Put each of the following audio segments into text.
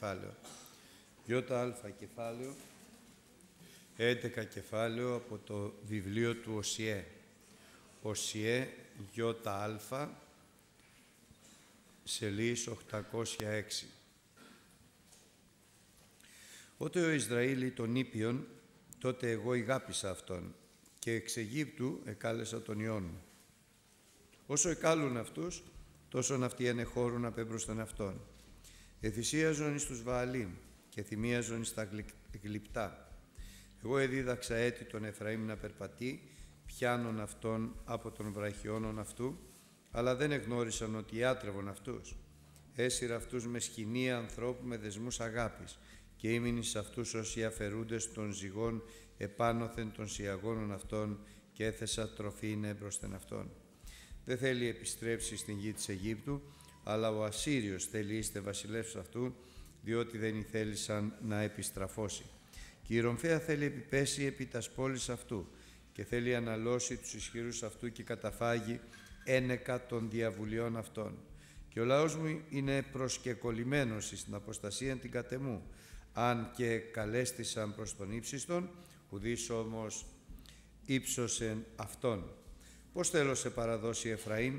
κεφάλαιο. ΙΑ κεφάλαιο, 11 κεφάλαιο από το βιβλίο του Οσιέ. Οσιέ ΙΑ, σελίς 806. Ότε ο Ισραήλ τον Ήπιον, τότε εγώ ηγάπησα αυτόν και εξ Αιγύπτου εκάλεσα τον Υιόν μου. Όσο εκάλουν αυτούς, τόσο αυτοί ενεχώρουν απέμπροσθεν αυτόν. Εθυσίαζον εις τους Βααλίμ και θυμίαζον εις τα γλυπτά. Εγώ εδίδαξα έτη τον Εφραήμ να περπατεί, πιάνον αυτόν από τον βραχιώνων αυτού, αλλά δεν εγνώρισαν ότι ιάτρευον αυτούς. Έσυρα αυτούς με σκηνία ανθρώπου με δεσμούς αγάπης και ήμουν σε αυτούς όσοι αφαιρούνται των ζυγών επάνωθεν των σιαγώνων αυτών και έθεσα τροφή είναι μπροστεν αυτών. Δεν θέλει επιστρέψει στην γη της Αιγύπτου, αλλά ο Ασσύριος θέλει είστε βασιλεύς αυτού, διότι δεν ηθέλησαν να επιστραφώσει. Και η Ρομφαία θέλει επιπέσει επί τας πόλης αυτού και θέλει αναλώσει τους ισχυρούς αυτού και καταφάγει ένεκα των διαβουλιών αυτών. Και ο λαός μου είναι προσκεκολλημένος στην αποστασία την κατεμού, αν και καλέστησαν προς τον ύψιστον, ουδείς όμως ύψωσεν αυτόν. Πώς θέλω σε παραδώσει Εφραήμ,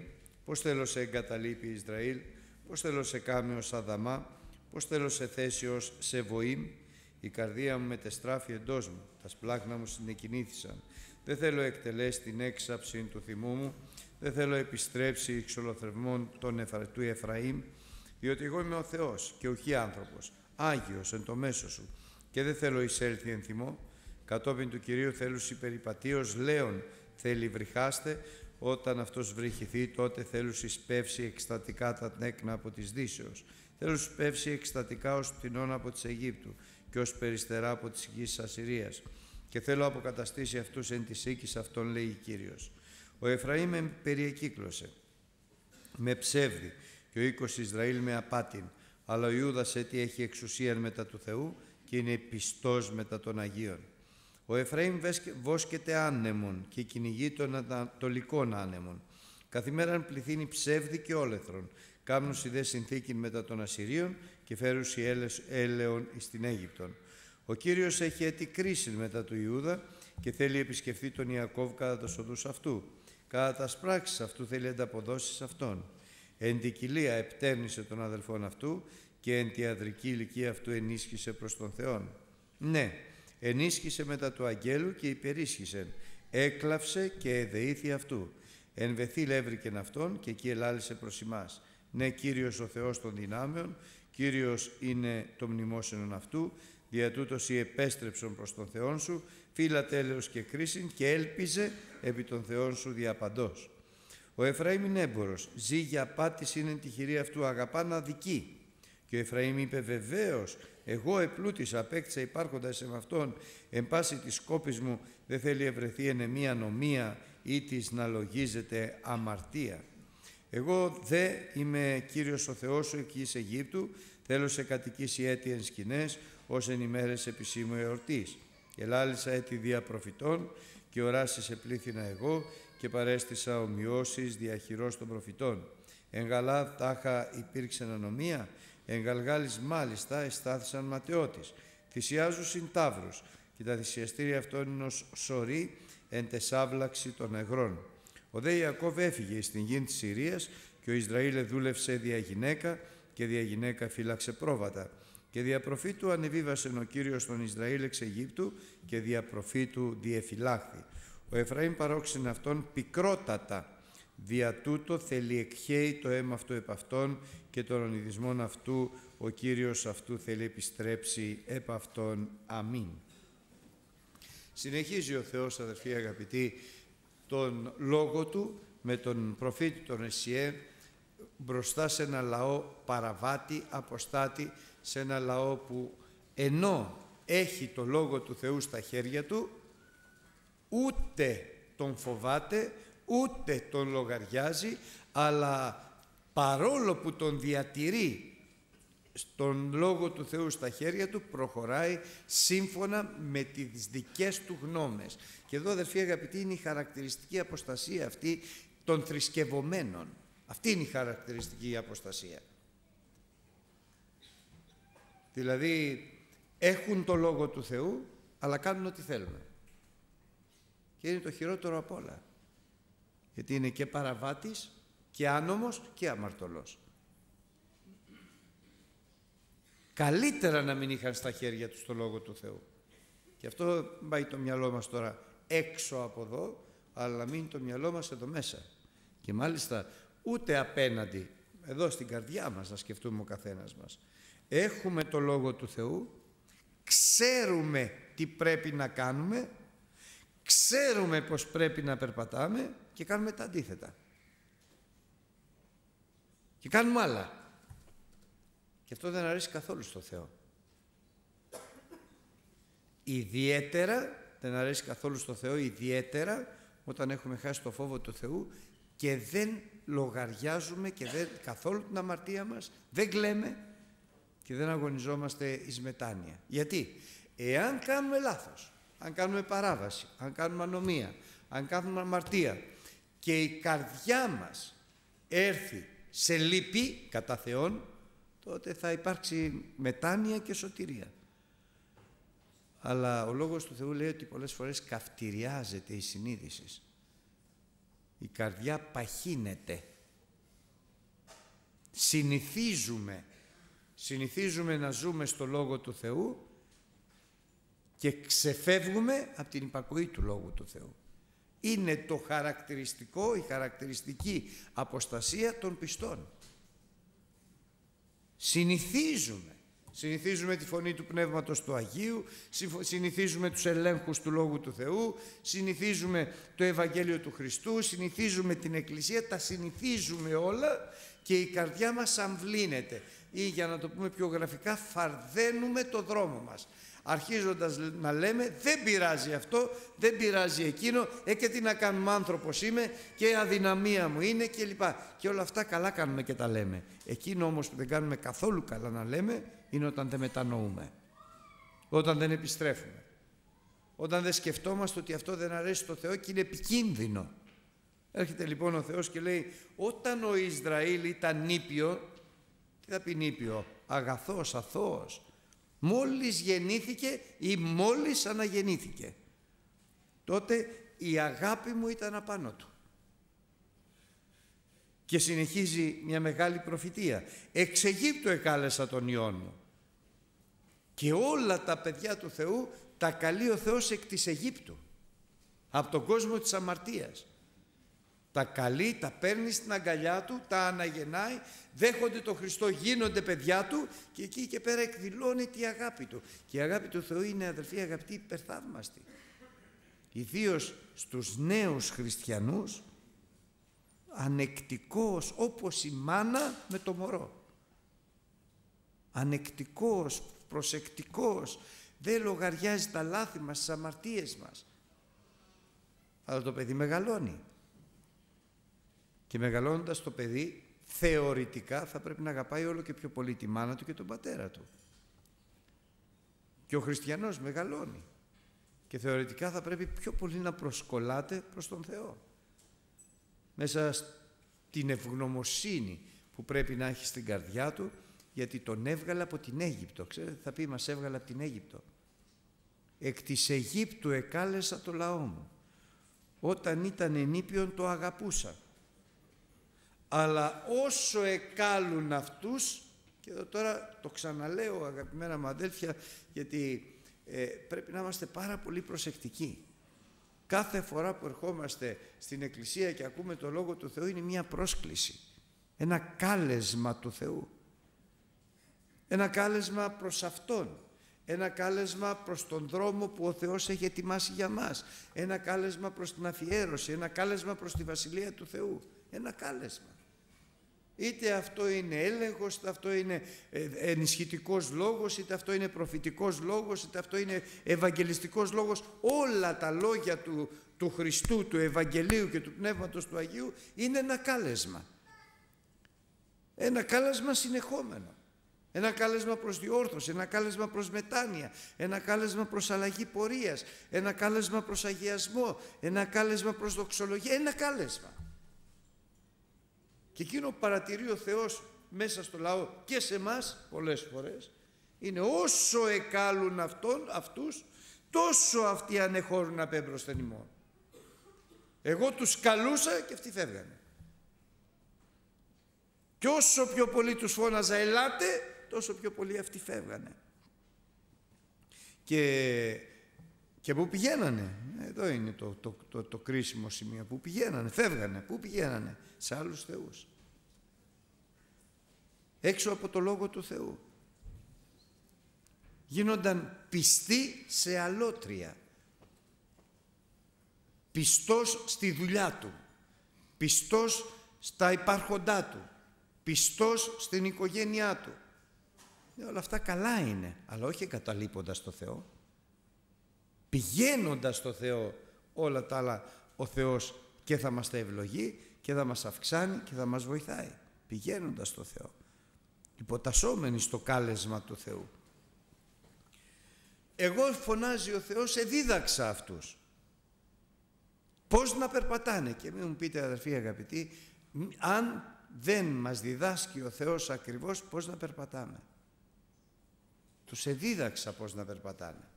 πώς θέλω σε εγκαταλείπει Ισραήλ, πώς θέλω σε κάμε ως Αδαμά, πώς θέλω σε θέση ως σε βοήμ, η καρδία μου μετεστράφει εντός μου, τα σπλάχνα μου συνεκινήθησαν. Δεν θέλω εκτελέσει την έξαψη του θυμού μου, δεν θέλω επιστρέψει εξολοθρευμών του Εφραήμ, διότι εγώ είμαι ο Θεός και ουχή άνθρωπος, Άγιος εν το μέσο σου. Και δεν θέλω εισέλθει εν θυμό, κατόπιν του Κυρίου θέλουν περιπατίως λέον θέλει βρυχάστε, όταν αυτός βρυχηθεί τότε θέλουν εισπεύσει εκστατικά τα τέκνα από της Δύσεως. Θέλουν σπεύσει εκστατικά ως πτηνών από της Αιγύπτου και ως περιστερά από της γης Ασσυρίας. Και θέλω αποκαταστήσει αυτούς εν της οίκης αυτών λέει Κύριος. Ο Εφραήμ με περιεκύκλωσε με ψεύδι και ο οίκος Ισραήλ με απάτην αλλά ο Ιούδας έτσι έχει εξουσία μετά του Θεού και είναι πιστός μετά των Αγίων. Ο Εφραήμ βόσκεται άνεμον και κυνηγεί των ανατολικών άνεμων. Καθημέραν πληθύνει ψεύδι και όλεθρον. Κάμνουν δε συνθήκη μετά των Ασσυρίων και φέρουσι έλεον στην Αίγυπτον. Ο Κύριος έχει έτη κρίση μετά του Ιούδα και θέλει επισκεφθεί τον Ιακώβ κατά το σοδούς αυτού. Κατά τα σπράξεις αυτού θέλει ανταποδώσει αυτόν. Εν τη κοιλία επτέρνησε τον αδελφόν αυτού και εν τη αδρική ηλικία αυτού ενίσχυσε προς τον Θεόν. Ναι, ενίσχυσε μετά του αγγέλου και υπερίσχυσε. Έκλαυσε και εδεήθη αυτού. Εν βεθήλ έβρικεν αυτόν και εκεί ελάλησε προς εμάς. Ναι, Κύριος ο Θεός των δυνάμεων, Κύριος είναι το μνημόσυνον αυτού, δια τούτος ή επέστρεψον προς τον Θεόν σου, φύλλα τέλεος και κρίσιν και έλπιζε επί τον Θεόν σου διαπαντός. Ο Εφραήμ είναι έμπορος, ζει για πάτης είναι τη χειρή αυτού, αγαπά να δικεί. Και ο Εφραήμ είπε βεβαίως, εγώ επλούτησα, απέκτησα υπάρχοντας σε αυτόν, εν πάση της κόπη μου δεν θέλει ευρεθεί εν μία νομία ή της να λογίζεται αμαρτία. Εγώ δε είμαι Κύριος ο Θεός σου εκεί σε Αιγύπτου, θέλω σε κατοικήσει έτη εν σκηνές, ως εν ημέρες επισήμου εορτής. Και λάλησα έτη δια προφητών και οράσεις σε πλήθυνα εγώ και παρέστησα ομοιώσεις διαχειρός των προφητών. Εν Γαλά τάχα υπήρξε ανομία, εν Γαλγάλης μάλιστα εστάθησαν ματαιώτης. Θυσιάζουν συντάβρους και τα θυσιαστήρια αυτών είναι ως σωρή εν τεσάβλαξη των εγρών. Ο δε Ιακώβ έφυγε στην γη της Συρίας και ο Ισραήλ δούλευσε δια γυναίκα και δια γυναίκα φύλαξε πρόβατα. Και δια προφήτου ανεβίβασε ο Κύριος τον Ισραήλ εξ Αιγύπτου και δια προφήτου διεφυλάχθη. Ο Εφραήμ παρόξενε αυτόν πικρότατα. Δια τούτο θέλει εκχέει το αίμα αυτού επ' αυτόν και των ονειδισμών αυτού ο Κύριος αυτού θέλει επιστρέψει επ' αυτόν. Αμήν. Συνεχίζει ο Θεός αδερφοί αγαπητοί τον λόγο του με τον προφήτη τον Εσιέ μπροστά σε ένα λαό παραβάτη, αποστάτη, σε ένα λαό που ενώ έχει το Λόγο του Θεού στα χέρια του ούτε τον φοβάται, ούτε τον λογαριάζει, αλλά παρόλο που τον διατηρεί στον Λόγο του Θεού στα χέρια του, προχωράει σύμφωνα με τις δικές του γνώμες. Και εδώ, αδερφοί αγαπητοί, είναι η χαρακτηριστική αποστασία αυτή των θρησκευωμένων. Αυτή είναι η χαρακτηριστική αποστασία. Δηλαδή έχουν το Λόγο του Θεού αλλά κάνουν ό,τι θέλουν. Και είναι το χειρότερο απ' όλα. Γιατί είναι και παραβάτης και άνομος και αμαρτωλός. Καλύτερα να μην είχαν στα χέρια τους το Λόγο του Θεού. Και αυτό πάει το μυαλό μας τώρα έξω από εδώ, αλλά μην το μυαλό μας εδώ μέσα. Και μάλιστα ούτε απέναντι, εδώ στην καρδιά μας να σκεφτούμε ο καθένας μας. Έχουμε το Λόγο του Θεού, ξέρουμε τι πρέπει να κάνουμε, ξέρουμε πως πρέπει να περπατάμε και κάνουμε τα αντίθετα. Και κάνουμε άλλα. Και αυτό δεν αρέσει καθόλου στο Θεό. Ιδιαίτερα, δεν αρέσει καθόλου στο Θεό, ιδιαίτερα όταν έχουμε χάσει το φόβο του Θεού και δεν λογαριάζουμε και δεν, καθόλου την αμαρτία μας, δεν κλαίμε και δεν αγωνιζόμαστε εις μετάνοια. Γιατί, εάν κάνουμε λάθος, αν κάνουμε παράβαση, αν κάνουμε ανομία, αν κάνουμε αμαρτία και η καρδιά μας έρθει σε λύπη κατά Θεόν, τότε θα υπάρξει μετάνοια και σωτηρία. Αλλά ο Λόγος του Θεού λέει ότι πολλές φορές καυτηριάζεται η συνείδηση. Η καρδιά παχύνεται. Συνηθίζουμε, συνηθίζουμε να ζούμε στο Λόγο του Θεού και ξεφεύγουμε από την υπακοή του Λόγου του Θεού. Είναι το χαρακτηριστικό, η χαρακτηριστική αποστασία των πιστών. Συνηθίζουμε. Συνηθίζουμε τη φωνή του Πνεύματος του Αγίου, συνηθίζουμε τους ελέγχους του Λόγου του Θεού, συνηθίζουμε το Ευαγγέλιο του Χριστού, συνηθίζουμε την Εκκλησία, τα συνηθίζουμε όλα και η καρδιά μας αμβλύνεται ή για να το πούμε πιο γραφικά φαρδένουμε το δρόμο μας αρχίζοντας να λέμε δεν πειράζει αυτό, δεν πειράζει εκείνο, ε και τι να κάνουμε άνθρωπος είμαι και αδυναμία μου είναι και λοιπά. Και όλα αυτά καλά κάνουμε και τα λέμε. Εκείνο όμως που δεν κάνουμε καθόλου καλά να λέμε είναι όταν δεν μετανοούμε, όταν δεν επιστρέφουμε. Όταν δεν σκεφτόμαστε ότι αυτό δεν αρέσει στο Θεό και είναι επικίνδυνο. Έρχεται λοιπόν ο Θεός και λέει όταν ο Ισραήλ ήταν νήπιο, τι θα πει νήπιο, αγαθός, αθώος, μόλις γεννήθηκε ή μόλις αναγεννήθηκε. Τότε η αγάπη μου ήταν απάνω του. Και συνεχίζει μια μεγάλη προφητεία. Εξ Αιγύπτου εκάλεσα τον Υιόν μου. Και όλα τα παιδιά του Θεού τα καλεί ο Θεός εκ της Αιγύπτου. Από τον κόσμο της αμαρτίας. Τα καλεί, τα παίρνει στην αγκαλιά του, τα αναγεννάει, δέχονται τον Χριστό, γίνονται παιδιά του και εκεί και πέρα εκδηλώνει τη αγάπη του. Και η αγάπη του Θεού είναι αδελφοί αγαπητοί υπερθαύμαστη. Ιδίως στους νέους χριστιανούς ανεκτικός όπως η μάνα με το μωρό. Ανεκτικός, προσεκτικός, δεν λογαριάζει τα λάθη μας, τις αμαρτίες μας. Αλλά το παιδί μεγαλώνει. Και μεγαλώνοντας το παιδί, θεωρητικά θα πρέπει να αγαπάει όλο και πιο πολύ τη μάνα του και τον πατέρα του. Και ο χριστιανός μεγαλώνει. Και θεωρητικά θα πρέπει πιο πολύ να προσκολάται προς τον Θεό. Μέσα στην ευγνωμοσύνη που πρέπει να έχει στην καρδιά του, γιατί τον έβγαλε από την Αίγυπτο. Ξέρετε, θα πει μας έβγαλε από την Αίγυπτο. Εκ της Αιγύπτου εκάλεσα το λαό μου. Όταν ήταν ενήπιον το αγαπούσα αλλά όσο εκάλουν αυτούς και εδώ τώρα το ξαναλέω αγαπημένα μου αδέλφια γιατί ε, πρέπει να είμαστε πάρα πολύ προσεκτικοί. Κάθε φορά που ερχόμαστε στην Εκκλησία και ακούμε το Λόγο του Θεού είναι μια πρόσκληση. Ένα κάλεσμα του Θεού. Ένα κάλεσμα προς Αυτόν. Ένα κάλεσμα προς τον δρόμο που ο Θεός έχει ετοιμάσει για μας. Ένα κάλεσμα προς την αφιέρωση. Ένα κάλεσμα προς τη Βασιλεία του Θεού. Ένα κάλεσμα Είτε αυτό είναι έλεγχος, είτε αυτό είναι ε, ενισχυτικός λόγος, είτε αυτό είναι προφητικός λόγος, είτε αυτό είναι ευαγγελιστικός λόγος. Όλα τα λόγια του, του Χριστού, του Ευαγγελίου και του Πνεύματος του Αγίου είναι ένα κάλεσμα. Ένα κάλεσμα συνεχόμενο. Ένα κάλεσμα προς διόρθωση, ένα κάλεσμα προς μετάνοια, ένα κάλεσμα προς αλλαγή πορείας, ένα κάλεσμα προς αγιασμό, ένα κάλεσμα προς δοξολογία, ένα κάλεσμα. Και εκείνο παρατηρεί ο Θεός μέσα στο λαό και σε μας πολλές φορές Είναι όσο εκάλουν αυτόν, αυτούς, τόσο αυτοί ανεχώρουν απέμπροσθεν ημών. Εγώ τους καλούσα και αυτοί φεύγανε. Και όσο πιο πολύ τους φώναζα ελάτε, τόσο πιο πολύ αυτοί φεύγανε. Και, και πού πηγαίνανε. Εδώ είναι το, το, το, το κρίσιμο σημείο. Πού πηγαίνανε, φεύγανε. Πού πηγαίνανε. Σε άλλους θεούς. Έξω από το Λόγο του Θεού. Γίνονταν πιστοί σε αλότρια. Πιστός στη δουλειά του. Πιστός στα υπάρχοντά του. Πιστός στην οικογένειά του. Ε, όλα αυτά καλά είναι, αλλά όχι εγκαταλείποντας το Θεό. Πηγαίνοντας στο Θεό όλα τα άλλα ο Θεός και θα μας τα ευλογεί και θα μας αυξάνει και θα μας βοηθάει. Πηγαίνοντας στο Θεό. Υποτασσόμενοι στο κάλεσμα του Θεού. Εγώ φωνάζει ο Θεός, εδίδαξα αυτούς. Πώς να περπατάνε; Και μην μου πείτε αδερφοί αγαπητοί, αν δεν μας διδάσκει ο Θεός ακριβώς πώς να περπατάμε. Τους εδίδαξα πώς να περπατάνε.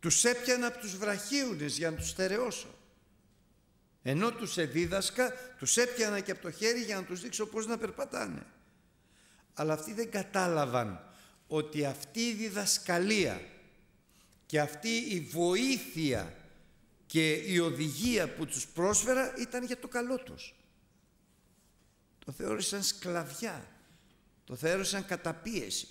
Τους έπιανα από τους βραχίουνες για να τους στερεώσω. Ενώ τους εδίδασκα, τους έπιανα και από το χέρι για να τους δείξω πώς να περπατάνε. Αλλά αυτοί δεν κατάλαβαν ότι αυτή η διδασκαλία και αυτή η βοήθεια και η οδηγία που τους πρόσφερα ήταν για το καλό τους. Το θεώρησαν σκλαβιά, το θεώρησαν καταπίεση.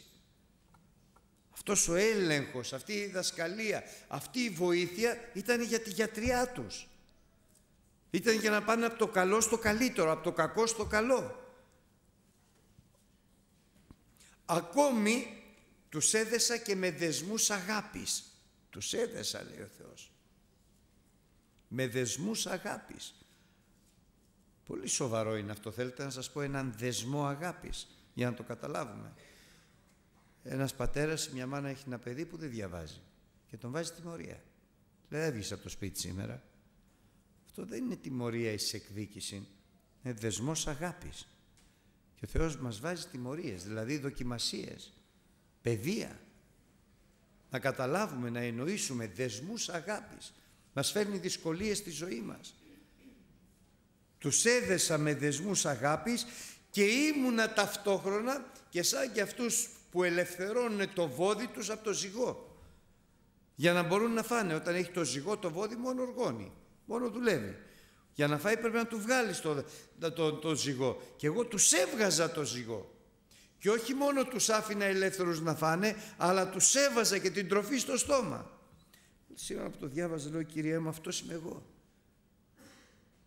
Αυτός ο έλεγχος, αυτή η διδασκαλία, αυτή η βοήθεια ήταν για τη γιατριά τους. Ήταν για να πάνε από το καλό στο καλύτερο, από το κακό στο καλό. Ακόμη τους έδεσα και με δεσμούς αγάπης. Τους έδεσα λέει ο Θεός. Με δεσμούς αγάπης. Πολύ σοβαρό είναι αυτό. Θέλετε να σας πω έναν δεσμό αγάπης για να το καταλάβουμε. Ένας πατέρας, μια μάνα έχει ένα παιδί που δεν διαβάζει και τον βάζει τιμωρία. Λέει έβγεις από το σπίτι σήμερα. Αυτό δεν είναι τιμωρία εις εκδίκηση. Είναι δεσμός αγάπης. Και ο Θεός μας βάζει τιμωρίες, δηλαδή δοκιμασίες, παιδεία. Να καταλάβουμε, να εννοήσουμε δεσμούς αγάπης. Μας φέρνει δυσκολίες στη ζωή μας. Τους έδεσα με δεσμούς αγάπης και ήμουνα ταυτόχρονα και σαν και αυτούς που ελευθερώνουν το βόδι τους από το ζυγό. Για να μπορούν να φάνε. Όταν έχει το ζυγό το βόδι μόνο οργώνει. Μόνο δουλεύει. Για να φάει πρέπει να του βγάλεις το, το, το, ζυγό. Και εγώ τους έβγαζα το ζυγό. Και όχι μόνο τους άφηνα ελεύθερους να φάνε, αλλά τους έβαζα και την τροφή στο στόμα. Σήμερα που το διάβαζα λέω Κύριε μου αυτός είμαι εγώ.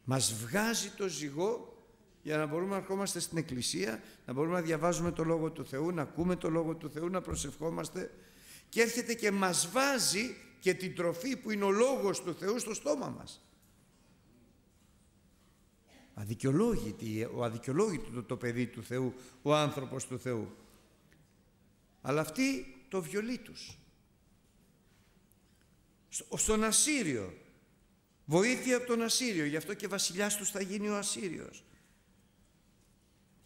Μας βγάζει το ζυγό για να μπορούμε να ερχόμαστε στην Εκκλησία, να μπορούμε να διαβάζουμε το Λόγο του Θεού, να ακούμε το Λόγο του Θεού, να προσευχόμαστε και έρχεται και μας βάζει και την τροφή που είναι ο Λόγος του Θεού στο στόμα μας. Αδικαιολόγητη, ο αδικαιολόγητο το, το παιδί του Θεού, ο άνθρωπος του Θεού. Αλλά αυτοί το βιολί τους. Στον Ασσύριο. Βοήθεια από τον Ασσύριο. Γι' αυτό και βασιλιάς τους θα γίνει ο Ασσύριος.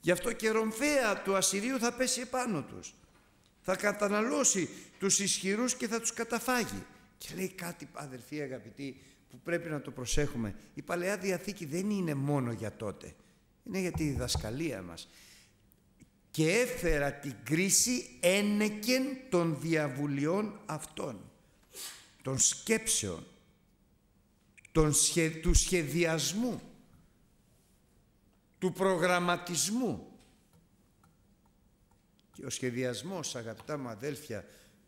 Γι' αυτό και ρομφαία του Ασσυρίου θα πέσει επάνω τους. Θα καταναλώσει τους ισχυρούς και θα τους καταφάγει. Και λέει κάτι αδερφοί αγαπητοί που πρέπει να το προσέχουμε. Η Παλαιά Διαθήκη δεν είναι μόνο για τότε. Είναι για τη διδασκαλία μας. Και έφερα την κρίση ένεκεν των διαβουλιών αυτών. Των σκέψεων. Των του σχεδιασμού του προγραμματισμού. Και ο σχεδιασμός, αγαπητά μου αδέλφια,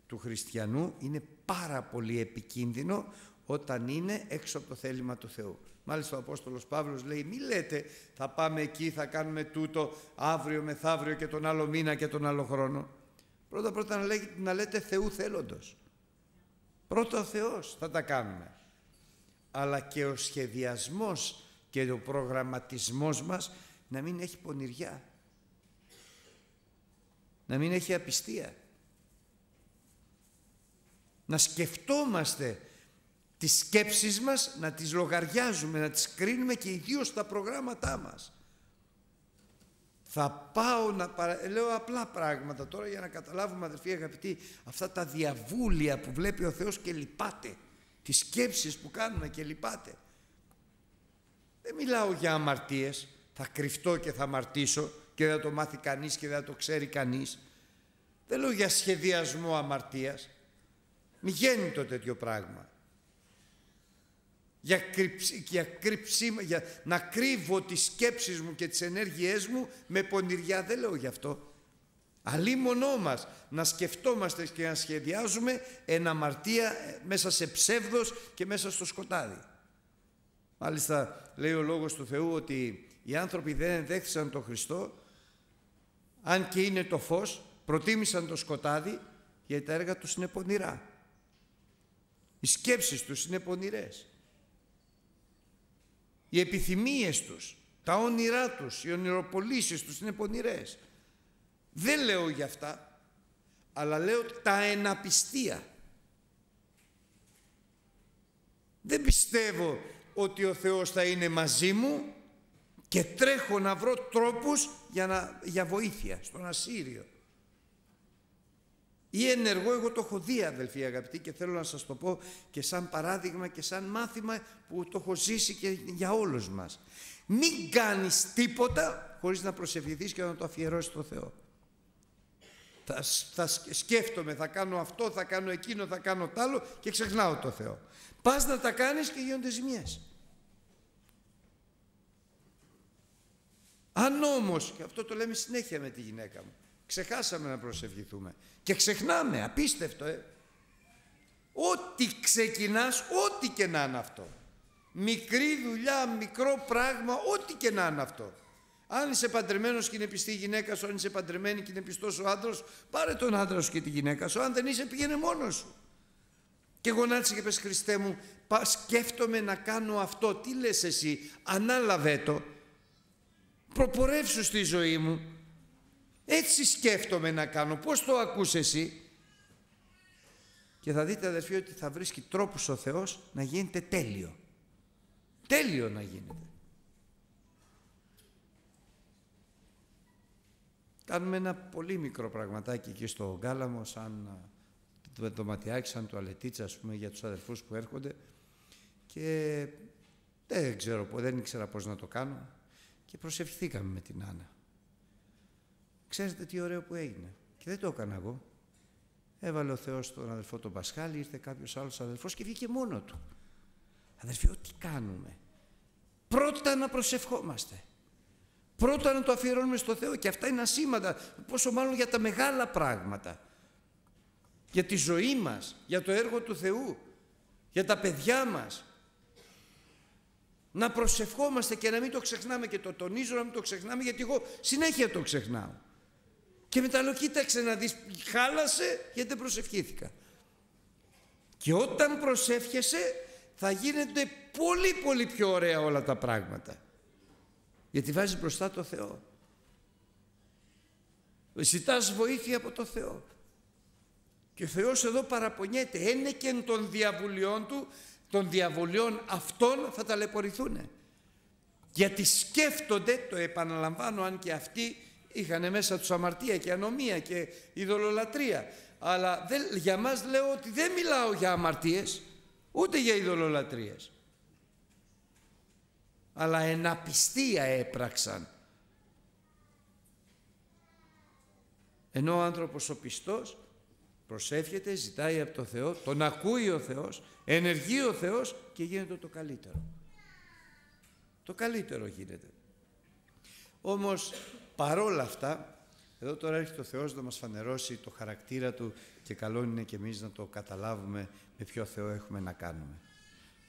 του χριστιανού είναι πάρα πολύ επικίνδυνο όταν είναι έξω από το θέλημα του Θεού. Μάλιστα ο Απόστολος Παύλος λέει μη λέτε θα πάμε εκεί, θα κάνουμε τούτο αύριο μεθαύριο και τον άλλο μήνα και τον άλλο χρόνο. Πρώτα πρώτα να, λέτε, να λέτε Θεού θέλοντος. Πρώτα ο Θεός θα τα κάνουμε. Αλλά και ο σχεδιασμός και ο προγραμματισμός μας να μην έχει πονηριά. Να μην έχει απιστία. Να σκεφτόμαστε τις σκέψεις μας, να τις λογαριάζουμε, να τις κρίνουμε και ιδίως τα προγράμματά μας. Θα πάω να παρα... Λέω απλά πράγματα τώρα για να καταλάβουμε αδερφοί αγαπητοί αυτά τα διαβούλια που βλέπει ο Θεός και λυπάται. Τις σκέψεις που κάνουμε και λυπάται. Δεν μιλάω για αμαρτίες. Θα κρυφτώ και θα αμαρτήσω και δεν θα το μάθει κανείς και δεν θα το ξέρει κανείς. Δεν λέω για σχεδιασμό αμαρτίας. Μη γίνει το τέτοιο πράγμα. Για, κρυψ, για, για να κρύβω τις σκέψεις μου και τις ενέργειές μου με πονηριά δεν λέω γι' αυτό. Αλίμονό μας να σκεφτόμαστε και να σχεδιάζουμε ένα αμαρτία μέσα σε ψεύδος και μέσα στο σκοτάδι. Μάλιστα λέει ο Λόγος του Θεού ότι οι άνθρωποι δεν δέχθησαν τον Χριστό αν και είναι το φως προτίμησαν το σκοτάδι γιατί τα έργα τους είναι πονηρά. Οι σκέψεις τους είναι πονηρές. Οι επιθυμίες τους, τα όνειρά τους, οι ονειροπολίσεις τους είναι πονηρές. Δεν λέω για αυτά, αλλά λέω τα εναπιστία. Δεν πιστεύω ότι ο Θεός θα είναι μαζί μου και τρέχω να βρω τρόπους για, να, για βοήθεια στον Ασύριο. Ή ενεργό, εγώ το έχω δει αδελφοί αγαπητοί και θέλω να σας το πω και σαν παράδειγμα και σαν μάθημα που το έχω ζήσει και για όλους μας. Μην κάνεις τίποτα χωρίς να προσευχηθείς και να το αφιερώσεις στο Θεό. Θα, θα σκέφτομαι, θα κάνω αυτό, θα κάνω εκείνο, θα κάνω τ' άλλο και ξεχνάω το Θεό. Πας να τα κάνεις και γίνονται ζημιές. Αν όμως, και αυτό το λέμε συνέχεια με τη γυναίκα μου, ξεχάσαμε να προσευχηθούμε και ξεχνάμε, απίστευτο ε. Ό,τι ξεκινάς, ό,τι και να είναι αυτό. Μικρή δουλειά, μικρό πράγμα, ό,τι και να είναι αυτό. Αν είσαι παντρεμένος και είναι πιστή η γυναίκα σου, αν είσαι παντρεμένη και είναι πιστός ο άντρας, πάρε τον άντρα σου και τη γυναίκα σου. Αν δεν είσαι, πήγαινε μόνος σου. Και γονάτισε και πες Χριστέ μου, πα, σκέφτομαι να κάνω αυτό. Τι λες εσύ, ανάλαβε το. Προπορεύσου στη ζωή μου. Έτσι σκέφτομαι να κάνω. Πώς το ακούς εσύ; Και θα δείτε αδερφοί ότι θα βρίσκει τρόπους ο Θεός να γίνεται τέλειο. Τέλειο να γίνεται. Κάνουμε ένα πολύ μικρό πραγματάκι εκεί στο Γκάλαμο σαν το ματιάκι, σαν τουαλετίτσα ας πούμε για τους αδερφούς που έρχονται και δεν ξέρω, δεν ήξερα πώς να το κάνω και προσευχηθήκαμε με την Άννα. Ξέρετε τι ωραίο που έγινε. Και δεν το έκανα εγώ. Έβαλε ο Θεός τον αδελφό τον Πασχάλη, ήρθε κάποιος άλλος αδελφός και βγήκε μόνο του. Αδελφοί, ό,τι κάνουμε. Πρώτα να προσευχόμαστε. Πρώτα να το αφιερώνουμε στο Θεό και αυτά είναι ασήμαντα. Πόσο μάλλον για τα μεγάλα πράγματα. Για τη ζωή μας, για το έργο του Θεού, για τα παιδιά μας. Να προσευχόμαστε και να μην το ξεχνάμε και το τονίζω να μην το ξεχνάμε γιατί εγώ συνέχεια το ξεχνάω. Και μετά λέω κοίταξε να δεις χάλασε γιατί δεν προσευχήθηκα. Και όταν προσεύχεσαι θα γίνονται πολύ πολύ πιο ωραία όλα τα πράγματα. Γιατί βάζεις μπροστά το Θεό. Ζητάς βοήθεια από το Θεό. Και ο Θεός εδώ παραπονιέται. Ένεκεν των διαβουλιών του, των διαβολιών αυτών θα ταλαιπωρηθούν. Γιατί σκέφτονται, το επαναλαμβάνω αν και αυτοί είχαν μέσα τους αμαρτία και ανομία και ειδωλολατρία. Αλλά δεν, για μας λέω ότι δεν μιλάω για αμαρτίες, ούτε για ειδωλολατρίες. Αλλά εναπιστία έπραξαν. Ενώ ο άνθρωπος ο πιστός προσεύχεται, ζητάει από το Θεό, τον ακούει ο Θεός, ενεργεί ο Θεός και γίνεται το καλύτερο. Το καλύτερο γίνεται. Όμως παρόλα αυτά, εδώ τώρα έρχεται ο Θεός να μας φανερώσει το χαρακτήρα Του και καλό είναι και εμείς να το καταλάβουμε με ποιο Θεό έχουμε να κάνουμε.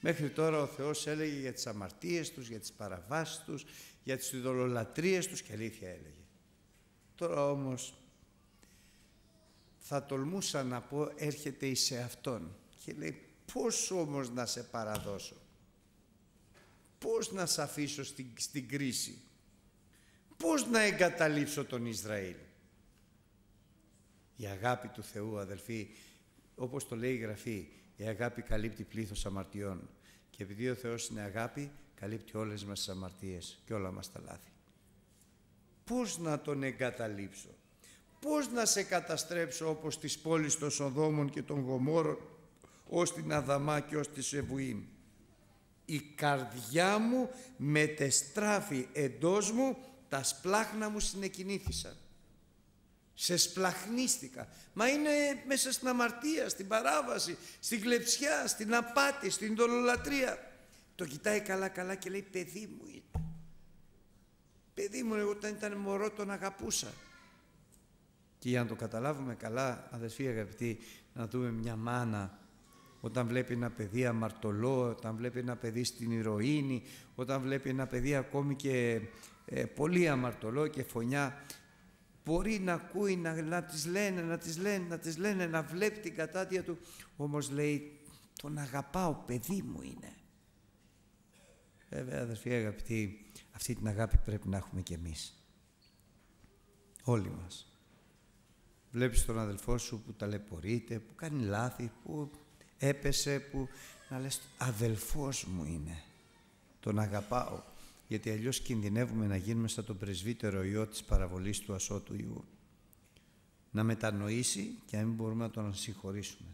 Μέχρι τώρα ο Θεός έλεγε για τις αμαρτίες τους, για τις παραβάσεις τους, για τις ειδωλολατρίες τους και αλήθεια έλεγε. Τώρα όμως θα τολμούσα να πω έρχεται εις Αυτόν και λέει πώς όμως να σε παραδώσω, πώς να σε αφήσω στην, στην κρίση, πώς να εγκαταλείψω τον Ισραήλ; Η αγάπη του Θεού αδελφοί, όπως το λέει η Γραφή, η αγάπη καλύπτει πλήθος αμαρτιών και επειδή ο Θεός είναι αγάπη, καλύπτει όλες μας τις αμαρτίες και όλα μας τα λάθη. πώς να τον εγκαταλείψω; Πώς να σε καταστρέψω όπως τις πόλεις των Σοδόμων και των Γομόρων, ως την Αδαμά και ως τη Σεβουήν. Η καρδιά μου μετεστράφει εντός μου, τα σπλάχνα μου συνεκινήθησαν. Σε σπλαχνίστηκα. Μα είναι μέσα στην αμαρτία, στην παράβαση, στην κλεψιά, στην απάτη, στην δολολατρία. Το κοιτάει καλά καλά και λέει παιδί μου είναι. Παιδί μου εγώ όταν ήταν μωρό τον αγαπούσα. Και για να το καταλάβουμε καλά αδερφοί αγαπητοί να δούμε μια μάνα όταν βλέπει ένα παιδί αμαρτωλό, όταν βλέπει ένα παιδί στην ηρωίνη, όταν βλέπει ένα παιδί ακόμη και ε, πολύ αμαρτωλό και φωνιά μπορεί να ακούει, να, να τις λένε, να τις λένε, να τις λένε, να βλέπει την κατάτια του, όμως λέει τον αγαπάω, παιδί μου είναι. Βέβαια αδερφοί αγαπητοί, αυτή την αγάπη πρέπει να έχουμε κι εμείς. Όλοι μας. Βλέπεις τον αδελφό σου που ταλαιπωρείται, που κάνει λάθη, που έπεσε, που να λες αδελφός μου είναι. Τον αγαπάω γιατί αλλιώς κινδυνεύουμε να γίνουμε σαν τον πρεσβύτερο ιό της παραβολής του ασώτου Ιού. Να μετανοήσει και να μην μπορούμε να τον συγχωρήσουμε.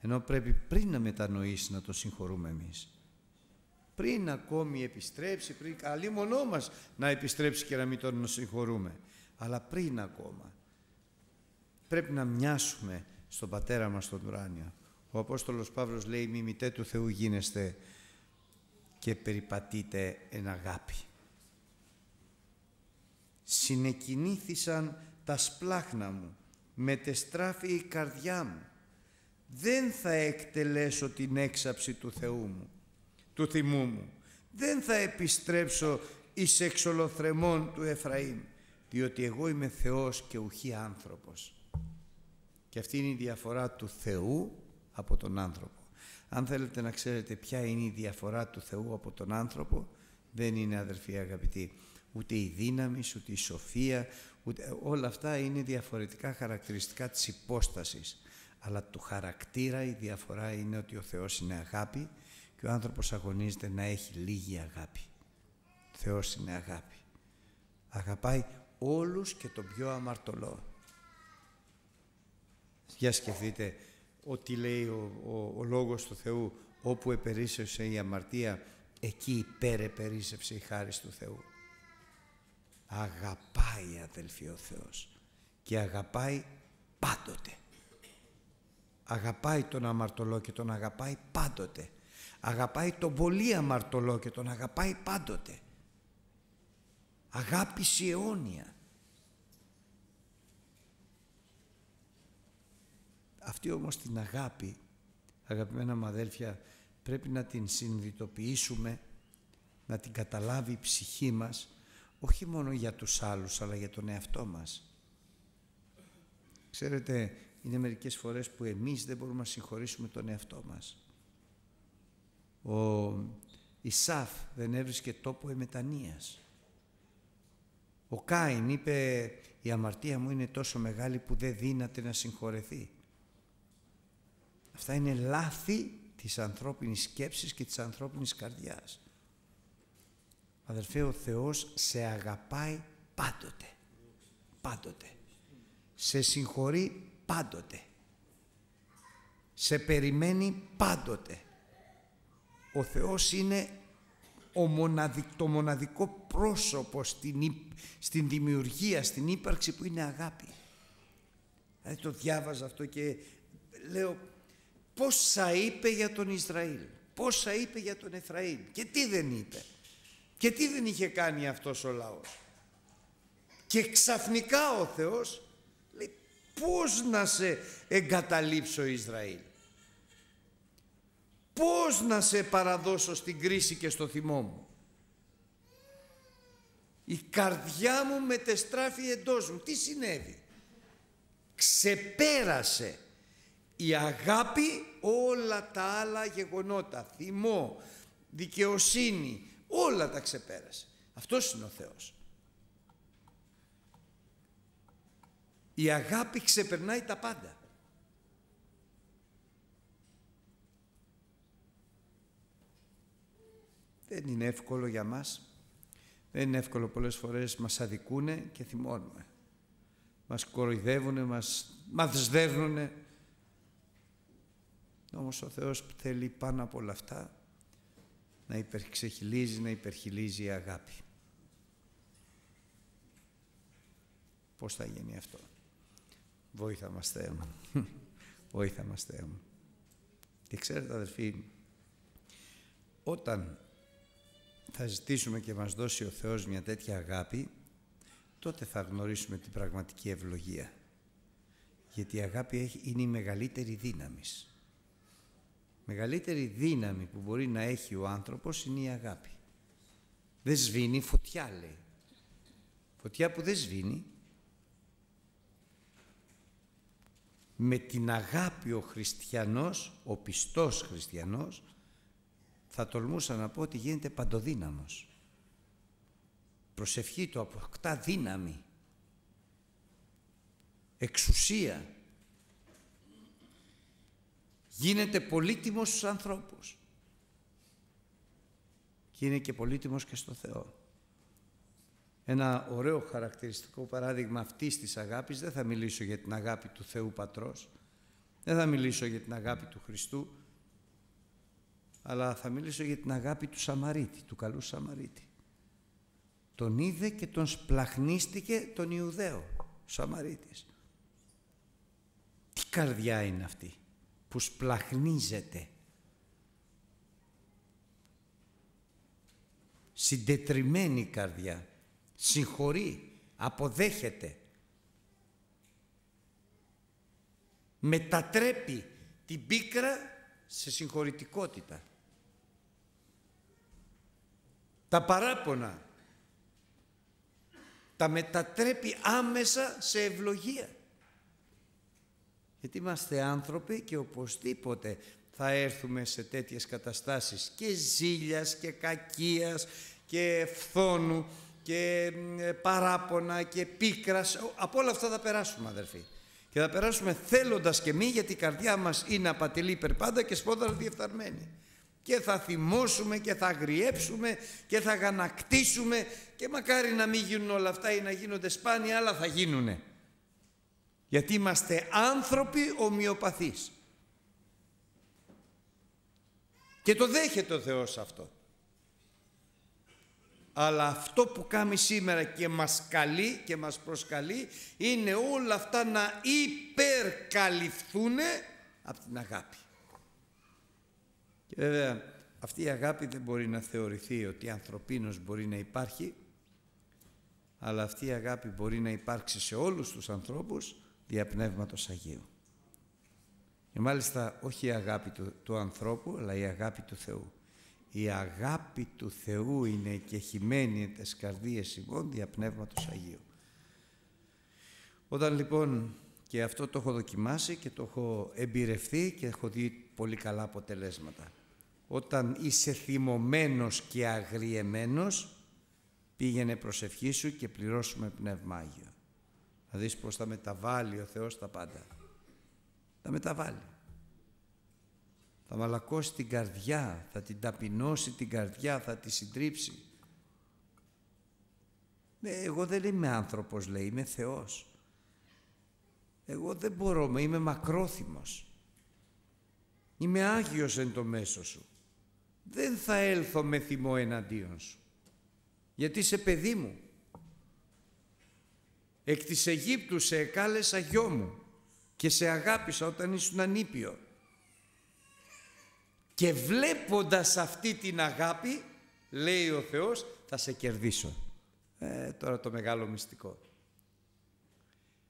Ενώ πρέπει πριν να μετανοήσει να τον συγχωρούμε εμείς. Πριν ακόμη επιστρέψει, πριν καλή μονό μας να επιστρέψει και να μην τον συγχωρούμε. Αλλά πριν ακόμα. Πρέπει να μοιάσουμε στον Πατέρα μας τον ουράνιο. Ο Απόστολος Παύλος λέει «Μη μητέ του Θεού γίνεστε και περιπατείτε εν αγάπη. Συνεκινήθησαν τα σπλάχνα μου, μετεστράφη η καρδιά μου. Δεν θα εκτελέσω την έξαψη του Θεού μου, του θυμού μου. Δεν θα επιστρέψω εις εξολοθρεμών του Εφραήμ, διότι εγώ είμαι Θεός και ουχή άνθρωπος. Και αυτή είναι η διαφορά του Θεού από τον άνθρωπο. Αν θέλετε να ξέρετε ποια είναι η διαφορά του Θεού από τον άνθρωπο, δεν είναι αδερφοί αγαπητοί. Ούτε η δύναμη, ούτε η σοφία, ούτε... όλα αυτά είναι διαφορετικά χαρακτηριστικά της υπόστασης. Αλλά του χαρακτήρα η διαφορά είναι ότι ο Θεός είναι αγάπη και ο άνθρωπος αγωνίζεται να έχει λίγη αγάπη. Ο Θεός είναι αγάπη. Αγαπάει όλους και τον πιο αμαρτωλό. Για σκεφτείτε ότι λέει ο, ο, ο Λόγος του Θεού όπου επερίσσευσε η αμαρτία εκεί υπερεπερίσσευσε η χάρη του Θεού. Αγαπάει αδελφοί ο Θεός και αγαπάει πάντοτε. Αγαπάει τον αμαρτωλό και τον αγαπάει πάντοτε. Αγαπάει τον πολύ αμαρτωλό και τον αγαπάει πάντοτε. Αγάπηση αιώνια. Αυτή όμως την αγάπη, αγαπημένα μου αδέλφια, πρέπει να την συνειδητοποιήσουμε, να την καταλάβει η ψυχή μας, όχι μόνο για τους άλλους, αλλά για τον εαυτό μας. Ξέρετε, είναι μερικές φορές που εμείς δεν μπορούμε να συγχωρήσουμε τον εαυτό μας. Ο Ισάφ δεν έβρισκε τόπο εμετανίας. Ο Κάιν είπε «Η αμαρτία μου είναι τόσο μεγάλη που δεν δύναται να συγχωρεθεί». Αυτά είναι λάθη της ανθρώπινης σκέψης και της ανθρώπινης καρδιάς. Αδερφέ, ο Θεός σε αγαπάει πάντοτε. Πάντοτε. Σε συγχωρεί πάντοτε. Σε περιμένει πάντοτε. Ο Θεός είναι ο το μοναδικό πρόσωπο στην, στην δημιουργία, στην ύπαρξη που είναι αγάπη. Δηλαδή το διάβαζα αυτό και λέω πόσα είπε για τον Ισραήλ, πόσα είπε για τον Εφραήμ και τι δεν είπε και τι δεν είχε κάνει αυτός ο λαός. Και ξαφνικά ο Θεός λέει πώς να σε εγκαταλείψω Ισραήλ; Πώς να σε παραδώσω στην κρίση και στο θυμό μου; Η καρδιά μου μετεστράφει εντός μου. Τι συνέβη; Ξεπέρασε η αγάπη όλα τα άλλα γεγονότα, θυμό, δικαιοσύνη, όλα τα ξεπέρασε. Αυτός είναι ο Θεός. Η αγάπη ξεπερνάει τα πάντα. Δεν είναι εύκολο για μας Δεν είναι εύκολο πολλές φορές, μας αδικούνε και θυμώνουμε. Μας κοροϊδεύουνε, μας, μας δέρνουνε. Όμως ο Θεός θέλει πάνω από όλα αυτά να υπερξεχυλίζει, να υπερχιλίζει η αγάπη. Πώς θα γίνει αυτό; Βόηθα μας Θεέ μου. Βόηθα μας Θεέ μου. Και ξέρετε αδερφοί, όταν θα ζητήσουμε και μας δώσει ο Θεός μια τέτοια αγάπη, τότε θα γνωρίσουμε την πραγματική ευλογία. Γιατί η αγάπη είναι η μεγαλύτερη δύναμη. Μεγαλύτερη δύναμη που μπορεί να έχει ο άνθρωπος είναι η αγάπη. Δεν σβήνει, φωτιά λέει. Φωτιά που δεν σβήνει. Με την αγάπη ο χριστιανός, ο πιστός χριστιανός, θα τολμούσα να πω ότι γίνεται παντοδύναμος. Προσευχή του αποκτά δύναμη, εξουσία. Γίνεται πολύτιμος στους ανθρώπους. Και είναι και πολύτιμος και στο Θεό. Ένα ωραίο χαρακτηριστικό παράδειγμα αυτής της αγάπης, δεν θα μιλήσω για την αγάπη του Θεού Πατρός, δεν θα μιλήσω για την αγάπη του Χριστού, αλλά θα μιλήσω για την αγάπη του Σαμαρίτη, του καλού Σαμαρίτη. Τον είδε και τον σπλαχνίστηκε τον Ιουδαίο, Σαμαρίτης. Τι καρδιά είναι αυτή; Που σπλαχνίζεται. Συντετριμένη καρδιά, συγχωρεί, αποδέχεται. Μετατρέπει την πίκρα σε συγχωρητικότητα τα παράπονα, τα μετατρέπει άμεσα σε ευλογία. Γιατί είμαστε άνθρωποι και οπωσδήποτε θα έρθουμε σε τέτοιες καταστάσεις και ζήλιας και κακίας και φθόνου και παράπονα και πίκρας. Από όλα αυτά θα περάσουμε αδερφοί. Και θα περάσουμε θέλοντας και μη γιατί η καρδιά μας είναι απατηλή υπερπάντα και σπόδαρα διεφθαρμένη και θα θυμώσουμε και θα αγριέψουμε και θα γανακτήσουμε και μακάρι να μην γίνουν όλα αυτά ή να γίνονται σπάνια, αλλά θα γίνουνε. Γιατί είμαστε άνθρωποι ομοιοπαθείς. Και το δέχεται ο Θεός αυτό. Αλλά αυτό που κάνει σήμερα και μας καλεί και μας προσκαλεί είναι όλα αυτά να υπερκαλυφθούν από την αγάπη. Και βέβαια αυτή η αγάπη δεν μπορεί να θεωρηθεί ότι ανθρωπίνος μπορεί να υπάρχει, αλλά αυτή η αγάπη μπορεί να υπάρξει σε όλους τους ανθρώπους δια Πνεύματος Αγίου. Και μάλιστα όχι η αγάπη του, του ανθρώπου, αλλά η αγάπη του Θεού. Η αγάπη του Θεού είναι και χειμένη τις καρδίες ημών δια Πνεύματος Αγίου. Όταν λοιπόν και αυτό το έχω δοκιμάσει και το έχω εμπειρευτεί και έχω δει πολύ καλά αποτελέσματα όταν είσαι θυμωμένος και αγριεμένος, πήγαινε προσευχή σου και πληρώσουμε Πνεύμα Άγιο. Θα δεις πώς θα μεταβάλει ο Θεός τα πάντα. Θα μεταβάλει. Θα μαλακώσει την καρδιά, θα την ταπεινώσει την καρδιά, θα τη συντρίψει. Ε, εγώ δεν είμαι άνθρωπος, λέει, είμαι Θεός. Εγώ δεν μπορώ, είμαι μακρόθυμος. Είμαι Άγιος εν το μέσο σου δεν θα έλθω με θυμό εναντίον σου. Γιατί είσαι παιδί μου. Εκ της Αιγύπτου σε εκάλεσα γιο μου και σε αγάπησα όταν ήσουν ανήπιο. Και βλέποντας αυτή την αγάπη, λέει ο Θεός, θα σε κερδίσω. Ε, τώρα το μεγάλο μυστικό.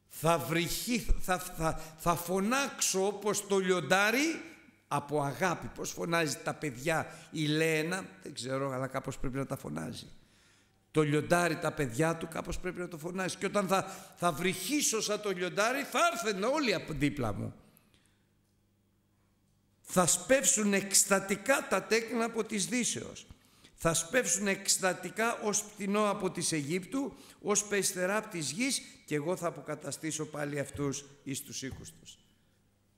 Θα, βρυχεί, θα, θα, θα φωνάξω όπως το λιοντάρι από αγάπη. Πώς φωνάζει τα παιδιά η Λένα, δεν ξέρω, αλλά κάπως πρέπει να τα φωνάζει. Το λιοντάρι τα παιδιά του κάπως πρέπει να το φωνάζει. Και όταν θα, θα βρυχίσω σαν το λιοντάρι θα έρθουν όλοι από δίπλα μου. Θα σπεύσουν εκστατικά τα τέκνα από τις Δύσεως. Θα σπεύσουν εκστατικά ως πτηνό από της Αιγύπτου, ως πεστερά από της γης και εγώ θα αποκαταστήσω πάλι αυτούς εις τους οίκους τους.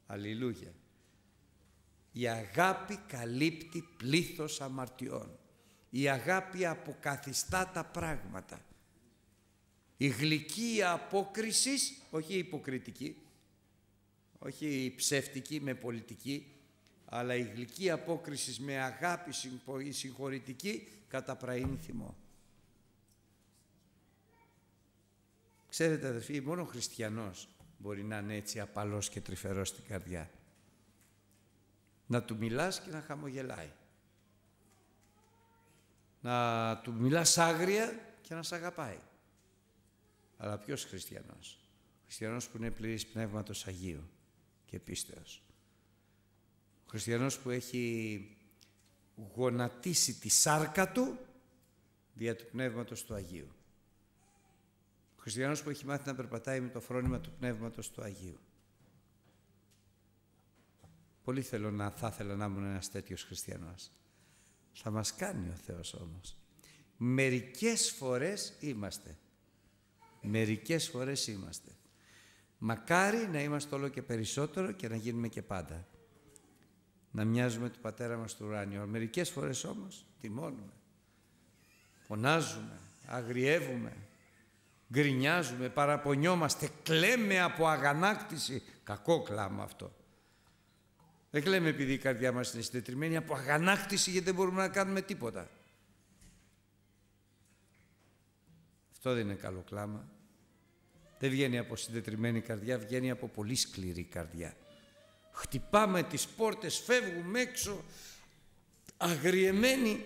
Αλληλούια. Η αγάπη καλύπτει πλήθος αμαρτιών. Η αγάπη αποκαθιστά τα πράγματα. Η γλυκή απόκρισης, όχι η υποκριτική, όχι η ψεύτικη με πολιτική, αλλά η γλυκή απόκρισης με αγάπη συγχωρητική καταπραίνει θυμό. Ξέρετε αδερφοί, μόνο ο χριστιανός μπορεί να είναι έτσι απαλός και τρυφερός στην καρδιά. Να του μιλάς και να χαμογελάει. Να του μιλάς άγρια και να σε αγαπάει. Αλλά ποιος χριστιανός; Ο χριστιανός που είναι πλήρης πνεύματος Αγίου και πίστεως. Ο χριστιανός που έχει γονατίσει τη σάρκα του δια του πνεύματος του Αγίου. Ο χριστιανός που έχει μάθει να περπατάει με το φρόνημα του πνεύματος του Αγίου. Πολύ θέλω να, θα ήθελα να ήμουν ένας τέτοιος χριστιανός. Θα μας κάνει ο Θεός όμως. Μερικές φορές είμαστε. Μερικές φορές είμαστε. Μακάρι να είμαστε όλο και περισσότερο και να γίνουμε και πάντα. Να μοιάζουμε του Πατέρα μας του ουράνιου. Μερικές φορές όμως τιμώνουμε. Φωνάζουμε, αγριεύουμε, γκρινιάζουμε, παραπονιόμαστε, κλαίμε από αγανάκτηση. Κακό κλάμα αυτό. Δεν κλαίμε επειδή η καρδιά μας είναι συντετριμένη από αγανάκτηση γιατί δεν μπορούμε να κάνουμε τίποτα. Αυτό δεν είναι καλό κλάμα. Δεν βγαίνει από συντετριμένη καρδιά, βγαίνει από πολύ σκληρή καρδιά. Χτυπάμε τις πόρτες, φεύγουμε έξω, αγριεμένοι.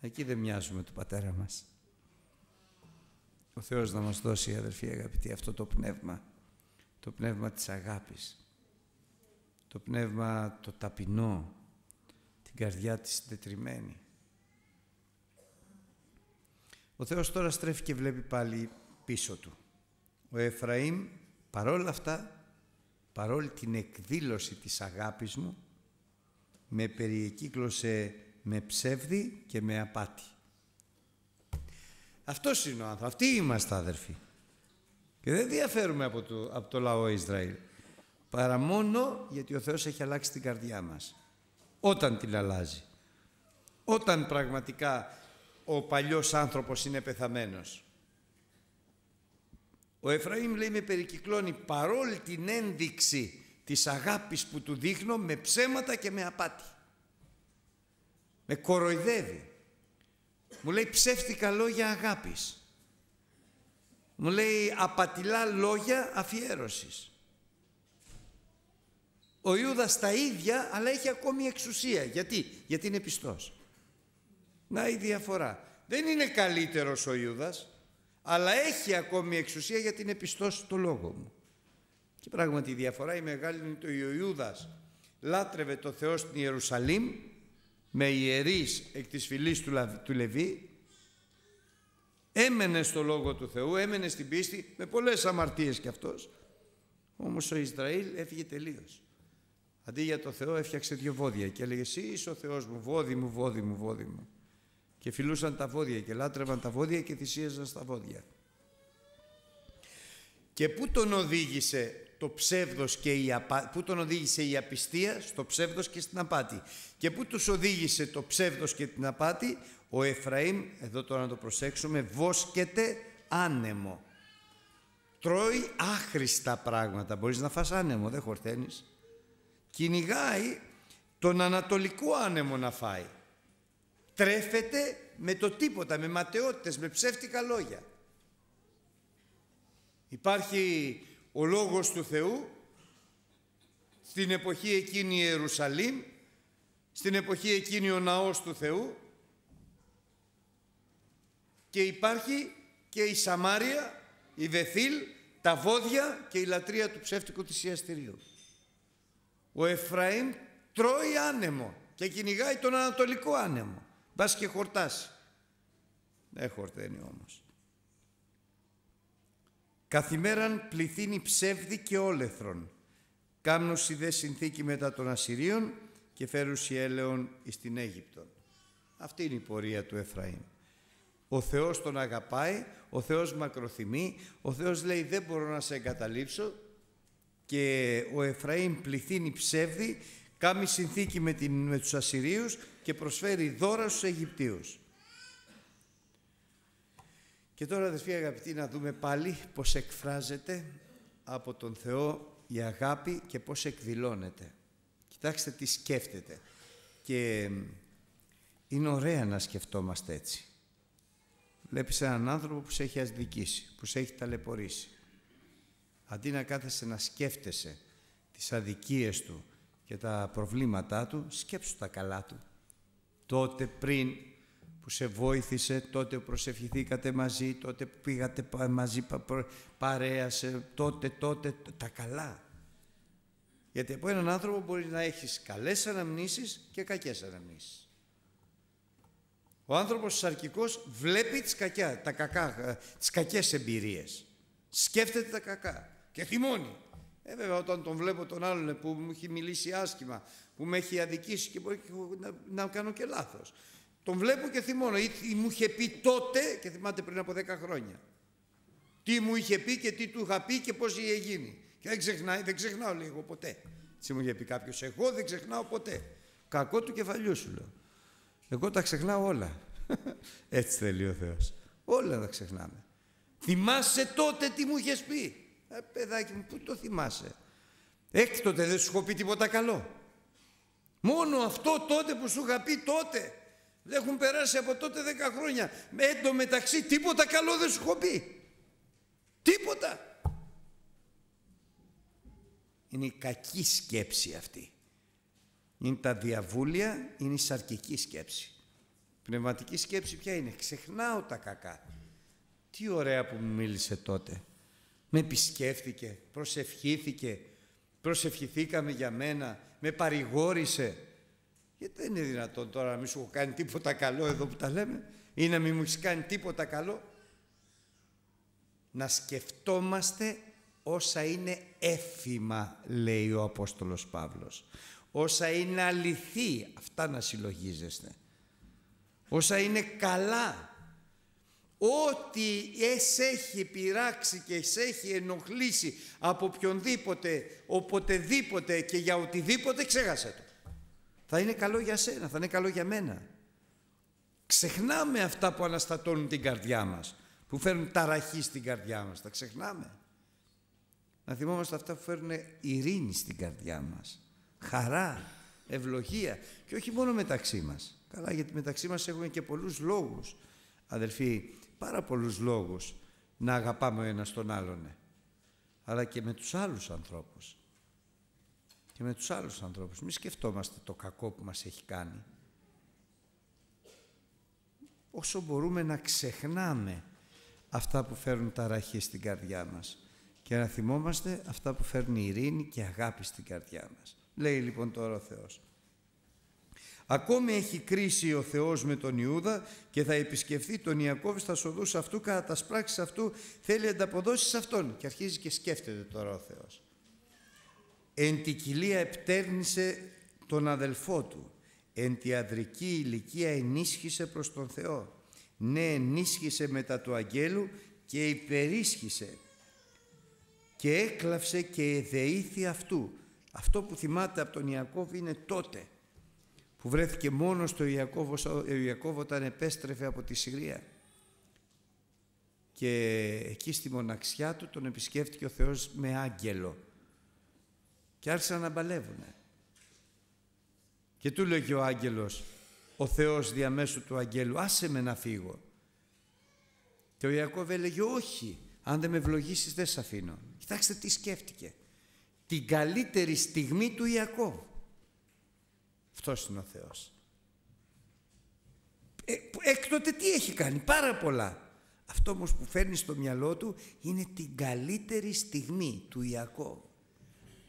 Εκεί δεν μοιάζουμε του Πατέρα μας. Ο Θεός να μας δώσει, αδερφοί αγαπητοί, αυτό το πνεύμα. Το πνεύμα της αγάπης. Το πνεύμα το ταπεινό. Την καρδιά της συντετριμένη. Ο Θεός τώρα στρέφει και βλέπει πάλι πίσω του. Ο Εφραήμ παρόλα αυτά, παρόλη την εκδήλωση της αγάπης μου, με περιεκύκλωσε με ψεύδι και με απάτη. Αυτός είναι ο άνθρωπος. Αυτοί είμαστε αδερφοί. Και δεν διαφέρουμε από το, από το λαό Ισραήλ. Παρά μόνο γιατί ο Θεός έχει αλλάξει την καρδιά μας. Όταν την αλλάζει. Όταν πραγματικά ο παλιός άνθρωπος είναι πεθαμένος. Ο Εφραήμ λέει με περικυκλώνει παρόλη την ένδειξη της αγάπης που του δείχνω με ψέματα και με απάτη. Με κοροϊδεύει. Μου λέει ψεύτικα λόγια αγάπης. Μου λέει απατηλά λόγια αφιέρωσης. Ο Ιούδας τα ίδια αλλά έχει ακόμη εξουσία. Γιατί, Γιατί είναι πιστός. Να η διαφορά. Δεν είναι καλύτερος ο Ιούδας αλλά έχει ακόμη εξουσία γιατί είναι πιστός στο λόγο μου. Και πράγματι η διαφορά η μεγάλη είναι το ο Ιούδας λάτρευε το Θεό στην Ιερουσαλήμ με ιερείς εκ της φυλής του, του Λεβί έμενε στο Λόγο του Θεού, έμενε στην πίστη με πολλές αμαρτίες κι αυτός όμως ο Ισραήλ έφυγε τελείως. Αντί για το Θεό έφτιαξε δύο βόδια και έλεγε εσύ είσαι ο Θεός μου, βόδι μου, βόδι μου, βόδι μου και φιλούσαν τα βόδια και λάτρευαν τα βόδια και θυσίαζαν στα βόδια. Και πού τον οδήγησε το ψεύδος και η απα... πού τον οδήγησε η απιστία; Στο ψεύδος και στην απάτη. Και πού τους οδήγησε το ψεύδος και την απάτη, ο Εφραήμ, εδώ τώρα να το προσέξουμε, βόσκεται άνεμο. Τρώει άχρηστα πράγματα. Μπορείς να φας άνεμο, δεν χορταίνεις. Κυνηγάει τον ανατολικό άνεμο να φάει τρέφεται με το τίποτα, με ματαιότητες, με ψεύτικα λόγια. Υπάρχει ο Λόγος του Θεού στην εποχή εκείνη η Ιερουσαλήμ, στην εποχή εκείνη ο Ναός του Θεού και υπάρχει και η Σαμάρια, η Βεθήλ, τα βόδια και η λατρεία του ψεύτικου θυσιαστηρίου. Ο Εφραήμ τρώει άνεμο και κυνηγάει τον Ανατολικό άνεμο. Μπας και χορτάσει. Δεν χορταίνει όμως. Καθημέραν πληθύνει ψεύδι και όλεθρον. Κάμνουσι δε συνθήκη μετά των Ασσυρίων και φέρουσι έλεον εις την Αίγυπτον. Αυτή είναι η πορεία του Εφραήμ. Ο Θεός τον αγαπάει, ο Θεός μακροθυμεί, ο Θεός λέει δεν μπορώ να σε εγκαταλείψω και ο Εφραήμ πληθύνει ψεύδι, κάνει συνθήκη με, την, με τους Ασσυρίους και προσφέρει δώρα στους Αιγυπτίους. Και τώρα αδερφοί αγαπητοί να δούμε πάλι πώς εκφράζεται από τον Θεό η αγάπη και πώς εκδηλώνεται. Κοιτάξτε τι σκέφτεται. Και είναι ωραία να σκεφτόμαστε έτσι. Βλέπεις έναν άνθρωπο που σε έχει αδικήσει, που σε έχει ταλαιπωρήσει. Αντί να κάθεσαι να σκέφτεσαι τις αδικίες του και τα προβλήματά του, σκέψου τα καλά του. Τότε πριν που σε βοήθησε, τότε που προσευχηθήκατε μαζί, τότε που πήγατε μαζί παρέασε, τότε, τότε, τα καλά. Γιατί από έναν άνθρωπο μπορείς να έχεις καλές αναμνήσεις και κακές αναμνήσεις. Ο άνθρωπος σαρκικός βλέπει τις, κακιά, τα κακά, ε, τις κακές εμπειρίες. Σκέφτεται τα κακά και θυμώνει. Ε, βέβαια, όταν τον βλέπω τον άλλον που μου έχει μιλήσει άσχημα, που με έχει αδικήσει και μπορεί να, να κάνω και λάθος. Τον βλέπω και θυμώνω. Ή, ή μου είχε πει τότε, και θυμάται πριν από 10 χρόνια. Τι μου είχε πει και τι του είχα πει και πώς είχε γίνει. Και δεν ξεχνάει, δεν ξεχνάω λίγο ποτέ. Έτσι μου είχε πει κάποιος, εγώ δεν ξεχνάω ποτέ. Κακό του κεφαλιού σου λέω. Εγώ τα ξεχνάω όλα. Έτσι θέλει ο Θεός. Όλα τα ξεχνάμε. Θυμάσαι τότε τι μου είχες πει. Ε, παιδάκι μου, πού το θυμάσαι; Έκτοτε δεν σου έχω πει τίποτα καλό. Μόνο αυτό τότε που σου είχα πει τότε. Δεν έχουν περάσει από τότε δέκα χρόνια. Με έντο μεταξύ τίποτα καλό δεν σου έχω πει. Τίποτα. Είναι η κακή σκέψη αυτή. Είναι τα διαβούλια, είναι η σαρκική σκέψη. Πνευματική σκέψη ποια είναι; Ξεχνάω τα κακά. Τι ωραία που μου μίλησε τότε. Με επισκέφθηκε, προσευχήθηκε, προσευχηθήκαμε για μένα, με παρηγόρησε. Γιατί δεν είναι δυνατόν τώρα να μην σου έχω κάνει τίποτα καλό εδώ που τα λέμε ή να μην μου έχεις κάνει τίποτα καλό. Να σκεφτόμαστε όσα είναι έφημα, λέει ο Απόστολος Παύλος. Όσα είναι αληθή, αυτά να συλλογίζεστε. Όσα είναι καλά, Ό,τι εσ έχει πειράξει και εσ έχει ενοχλήσει από οποιονδήποτε, οποτεδήποτε και για οτιδήποτε, ξέχασε το. Θα είναι καλό για σένα, θα είναι καλό για μένα. Ξεχνάμε αυτά που αναστατώνουν την καρδιά μας, που φέρνουν ταραχή στην καρδιά μας. Τα ξεχνάμε. Να θυμόμαστε αυτά που φέρνουν ειρήνη στην καρδιά μας. Χαρά, ευλογία και όχι μόνο μεταξύ μας. Καλά γιατί μεταξύ μας έχουμε και πολλούς λόγους. Αδελφοί, πάρα πολλούς λόγους να αγαπάμε ο ένας τον άλλον. Ναι. Αλλά και με τους άλλους ανθρώπους. Και με τους άλλους ανθρώπους. Μη σκεφτόμαστε το κακό που μας έχει κάνει. Όσο μπορούμε να ξεχνάμε αυτά που φέρνουν ταραχή στην καρδιά μας και να θυμόμαστε αυτά που φέρνουν ειρήνη και αγάπη στην καρδιά μας. Λέει λοιπόν τώρα ο Θεός. Ακόμη έχει κρίση ο Θεός με τον Ιούδα και θα επισκεφθεί τον Ιακώβ στα σοδούς αυτού, κατά τα σπράξεις αυτού θέλει ανταποδώσει σε αυτόν. Και αρχίζει και σκέφτεται τώρα ο Θεός. Εν τη κοιλία επτέρνησε τον αδελφό του. Εν τη αδρική ηλικία ενίσχυσε προς τον Θεό. Ναι, ενίσχυσε μετά του αγγέλου και υπερίσχυσε. Και έκλαυσε και εδεήθη αυτού. Αυτό που θυμάται από τον Ιακώβ είναι τότε που βρέθηκε μόνος στο Ιακώβο, ο Ιακώβ όταν επέστρεφε από τη Συρία. Και εκεί στη μοναξιά του τον επισκέφτηκε ο Θεός με άγγελο. Και άρχισαν να μπαλεύουνε. Και του λέγει ο άγγελος, ο Θεός διαμέσου του αγγέλου, άσε με να φύγω. Και ο Ιακώβ έλεγε, όχι, αν δεν με ευλογήσεις δεν σε αφήνω. Κοιτάξτε τι σκέφτηκε. Την καλύτερη στιγμή του Ιακώβ. Αυτός είναι ο Θεός. Ε, έκτοτε τι έχει κάνει, πάρα πολλά. Αυτό όμως που φέρνει στο μυαλό του είναι την καλύτερη στιγμή του Ιακώβ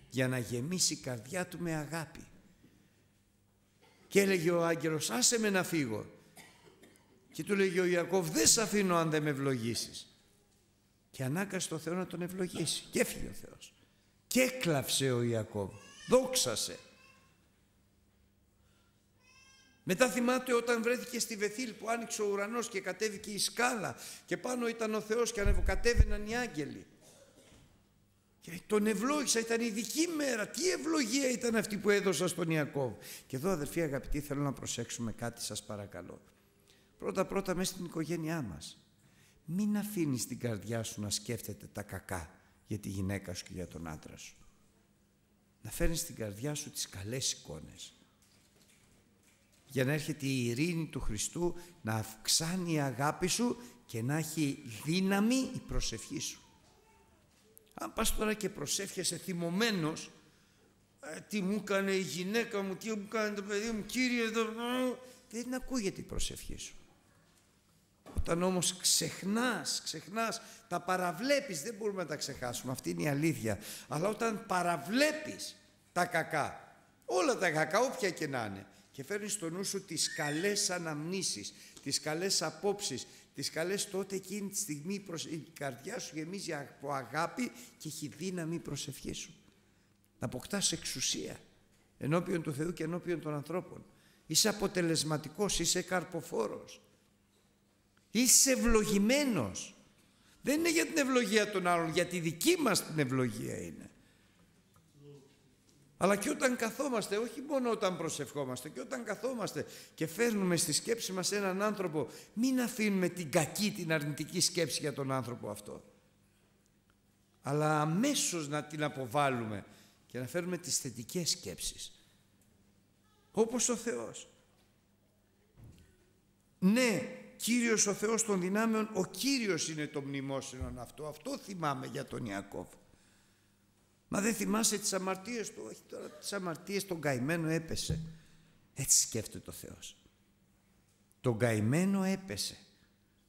για να γεμίσει η καρδιά του με αγάπη. Και έλεγε ο άγγελος άσε με να φύγω. Και του λέγει ο Ιακώβ δεν σε αφήνω αν δεν με ευλογήσεις. Και ανάγκασε το Θεό να τον ευλογήσει. Και έφυγε ο Θεός. Και έκλαψε ο Ιακώβ. Δόξασε. Μετά θυμάται όταν βρέθηκε στη Βεθήλ που άνοιξε ο ουρανός και κατέβηκε η σκάλα και πάνω ήταν ο Θεός και ανεβοκατέβαιναν οι άγγελοι. Και τον ευλόγησα, ήταν ειδική μέρα. Τι ευλογία ήταν αυτή που έδωσα στον Ιακώβ. Και εδώ αδερφοί αγαπητοί θέλω να προσέξουμε κάτι σας παρακαλώ. Πρώτα πρώτα μέσα στην οικογένειά μας. Μην αφήνεις την καρδιά σου να σκέφτεται τα κακά για τη γυναίκα σου και για τον άντρα σου. Να φέρνεις στην καρδιά σου τις καλές εικόνες. Για να έρχεται η ειρήνη του Χριστού να αυξάνει η αγάπη σου και να έχει δύναμη η προσευχή σου. Αν πας τώρα και προσεύχεσαι θυμωμένος, ε, τι μου έκανε η γυναίκα μου, τι μου έκανε το παιδί μου, κύριε, εδώ, δεν ακούγεται η προσευχή σου. Όταν όμως ξεχνάς, ξεχνάς, τα παραβλέπεις, δεν μπορούμε να τα ξεχάσουμε, αυτή είναι η αλήθεια. Αλλά όταν παραβλέπεις τα κακά, όλα τα κακά, όποια και να είναι, και φέρνεις στο νου σου τις καλές αναμνήσεις, τις καλές απόψεις, τις καλές τότε εκείνη τη στιγμή η καρδιά σου γεμίζει από αγάπη και έχει δύναμη η προσευχής σου. Να αποκτάς εξουσία ενώπιον του Θεού και ενώπιον των ανθρώπων. Είσαι αποτελεσματικός, είσαι καρποφόρος. Είσαι ευλογημένος. Δεν είναι για την ευλογία των άλλων, για τη δική μας την ευλογία είναι. Αλλά και όταν καθόμαστε, όχι μόνο όταν προσευχόμαστε, και όταν καθόμαστε και φέρνουμε στη σκέψη μας έναν άνθρωπο, μην αφήνουμε την κακή, την αρνητική σκέψη για τον άνθρωπο αυτό. Αλλά αμέσως να την αποβάλουμε και να φέρουμε τις θετικές σκέψεις. Όπως ο Θεός. Ναι, Κύριος ο Θεός των δυνάμεων, ο Κύριος είναι το μνημόσυνο αυτό. Αυτό θυμάμαι για τον Ιακώβ. Μα δεν θυμάσαι τις αμαρτίες του; Όχι τώρα τις αμαρτίες τον καημένο έπεσε. Έτσι σκέφτεται ο Θεός. Τον καημένο έπεσε.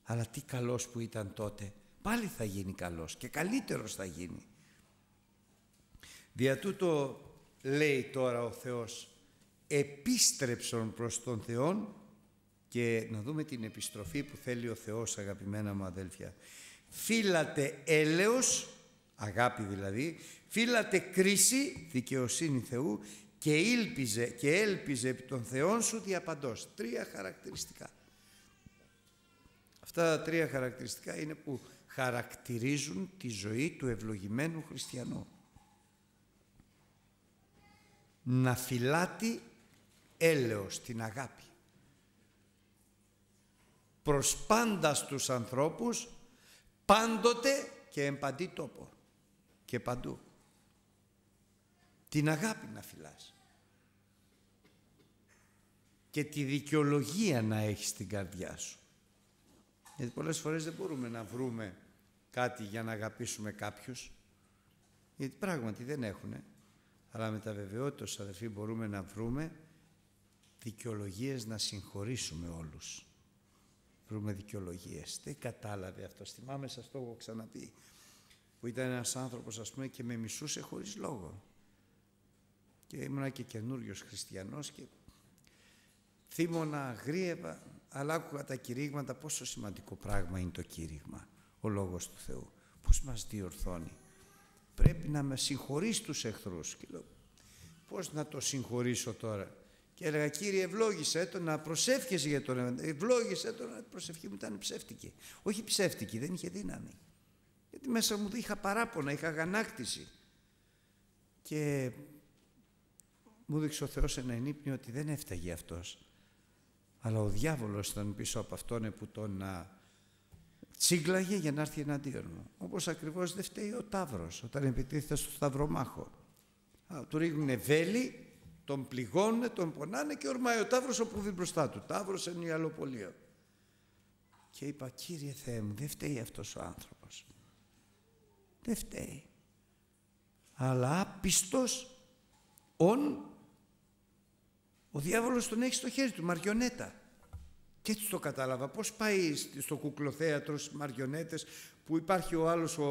Αλλά τι καλός που ήταν τότε. Πάλι θα γίνει καλός και καλύτερος θα γίνει. Δια τούτο λέει τώρα ο Θεός επίστρεψον προς τον Θεόν και να δούμε την επιστροφή που θέλει ο Θεός αγαπημένα μου αδέλφια. Φύλατε έλεος, αγάπη δηλαδή, φύλατε κρίση, δικαιοσύνη Θεού και ήλπιζε και έλπιζε επί των Θεών σου διαπαντός. Τρία χαρακτηριστικά. Αυτά τα τρία χαρακτηριστικά είναι που χαρακτηρίζουν τη ζωή του ευλογημένου χριστιανού. Να φυλάτει έλεος, την αγάπη προς πάντα στους ανθρώπους, πάντοτε και εμπαντή τόπο και παντού. Την αγάπη να φυλάς και τη δικαιολογία να έχεις στην καρδιά σου. Γιατί πολλές φορές δεν μπορούμε να βρούμε κάτι για να αγαπήσουμε κάποιους, γιατί πράγματι δεν έχουνε, αλλά με τα βεβαιότητα, αδερφοί, μπορούμε να βρούμε δικαιολογίες να συγχωρήσουμε όλους βρούμε δικαιολογίες. Δεν κατάλαβε αυτός. Θυμάμαι, σας το έχω ξαναπεί, που ήταν ένας άνθρωπος, ας πούμε, και με μισούσε χωρίς λόγο. Και ήμουνα και καινούριος χριστιανός και θύμωνα, αγρίευα, αλλά άκουγα τα κηρύγματα πόσο σημαντικό πράγμα είναι το κήρυγμα, ο Λόγος του Θεού. Πώς μας διορθώνει. Πρέπει να με συγχωρείς τους εχθρούς. Και λέω, πώς να το συγχωρήσω τώρα. Και έλεγα, Κύριε, ευλόγησέ τον να προσεύχεσαι για τον Ευλόγησέ τον, η προσευχή μου ήταν ψεύτικη. Όχι ψεύτικη, δεν είχε δύναμη. Γιατί μέσα μου είχα παράπονα, είχα αγανάκτηση. Και μου δείξε ο Θεός ένα ενύπνιο ότι δεν έφταγε αυτός. Αλλά ο διάβολος ήταν πίσω από αυτόν που τον τσίγκλαγε για να έρθει εναντίον μου. Όπως ακριβώς δεν φταίει ο Ταύρος όταν επιτίθεται στο Σταυρομάχο. του ρίχνουν βέλη τον πληγώνουν, τον πονάνε και ορμάει ο Ταύρος όπου βγει μπροστά του. Ταύρος είναι η αλλοπολία. Και είπα, Κύριε Θεέ μου, δεν φταίει αυτός ο άνθρωπος. Δεν φταίει. Αλλά άπιστος, ον, ο διάβολος τον έχει στο χέρι του, μαριονέτα. Και έτσι το κατάλαβα. Πώς πάει στο κουκλοθέατρος στις μαριονέτες που υπάρχει ο άλλος ο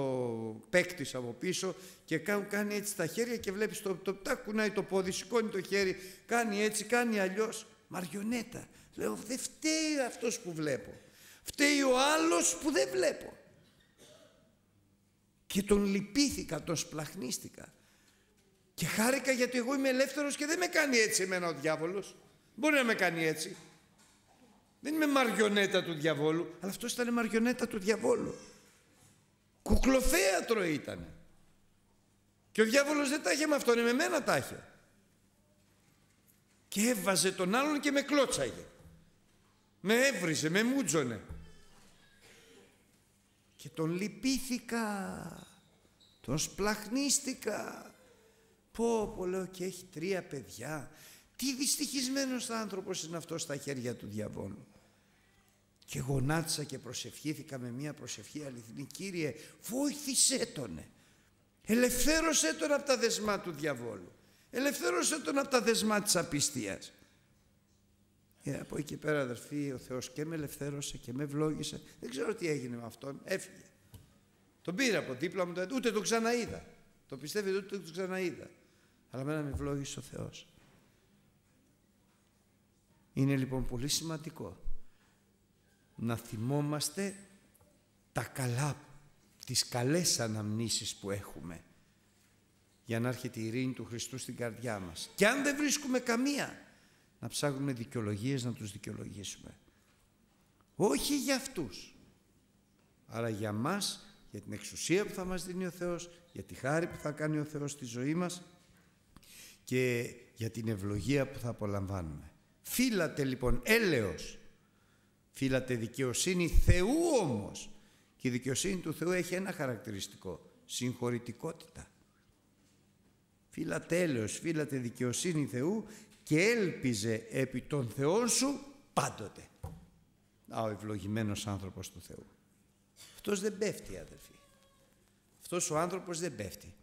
παίκτης από πίσω και κάνει έτσι τα χέρια και βλέπεις το, το τα κουνάει το πόδι, σηκώνει το χέρι, κάνει έτσι, κάνει αλλιώς. Μαριονέτα. Λέω δεν φταίει αυτός που βλέπω. Φταίει ο άλλος που δεν βλέπω. Και τον λυπήθηκα, τον σπλαχνίστηκα. Και χάρηκα γιατί εγώ είμαι ελεύθερος και δεν με κάνει έτσι εμένα ο διάβολος. Μπορεί να με κάνει έτσι. Δεν είμαι μαριονέτα του διαβόλου, αλλά αυτός ήταν μαριονέτα του διαβόλου. Κουκλοθέατρο ήταν. Και ο διάβολος δεν τα είχε με αυτόν, με μένα τα είχε. Και έβαζε τον άλλον και με κλώτσαγε. Με έβριζε, με μούτζωνε. Και τον λυπήθηκα. Τον σπλαχνίστηκα. Πω, πω, λέω και έχει τρία παιδιά. Τι δυστυχισμένος άνθρωπος είναι αυτός στα χέρια του διαβόλου. Και γονάτισα και προσευχήθηκα με μια προσευχή αληθινή. Κύριε, βοήθησέ τον. Ελευθέρωσέ τον από τα δεσμά του διαβόλου. Ελευθέρωσέ τον από τα δεσμά της απιστίας. Και από εκεί πέρα αδερφοί ο Θεός και με ελευθέρωσε και με ευλόγησε. Δεν ξέρω τι έγινε με αυτόν. Έφυγε. Τον πήρα από δίπλα μου, ούτε τον ξαναείδα. Το πιστεύετε ούτε τον ξαναείδα. Αλλά μένα με ευλόγησε ο Θεός. Είναι λοιπόν πολύ σημαντικό να θυμόμαστε τα καλά, τις καλές αναμνήσεις που έχουμε για να έρχεται η ειρήνη του Χριστού στην καρδιά μας. Και αν δεν βρίσκουμε καμία, να ψάχνουμε δικαιολογίες να τους δικαιολογήσουμε. Όχι για αυτούς, αλλά για μας, για την εξουσία που θα μας δίνει ο Θεός, για τη χάρη που θα κάνει ο Θεός στη ζωή μας και για την ευλογία που θα απολαμβάνουμε. Φύλατε λοιπόν έλεος, φύλατε δικαιοσύνη Θεού όμως και η δικαιοσύνη του Θεού έχει ένα χαρακτηριστικό, συγχωρητικότητα. Φύλατε έλεος, φύλατε δικαιοσύνη Θεού και έλπιζε επί των Θεών σου πάντοτε. Α, ο ευλογημένος άνθρωπος του Θεού. Αυτός δεν πέφτει αδελφοί. Αυτός ο άνθρωπος δεν πέφτει.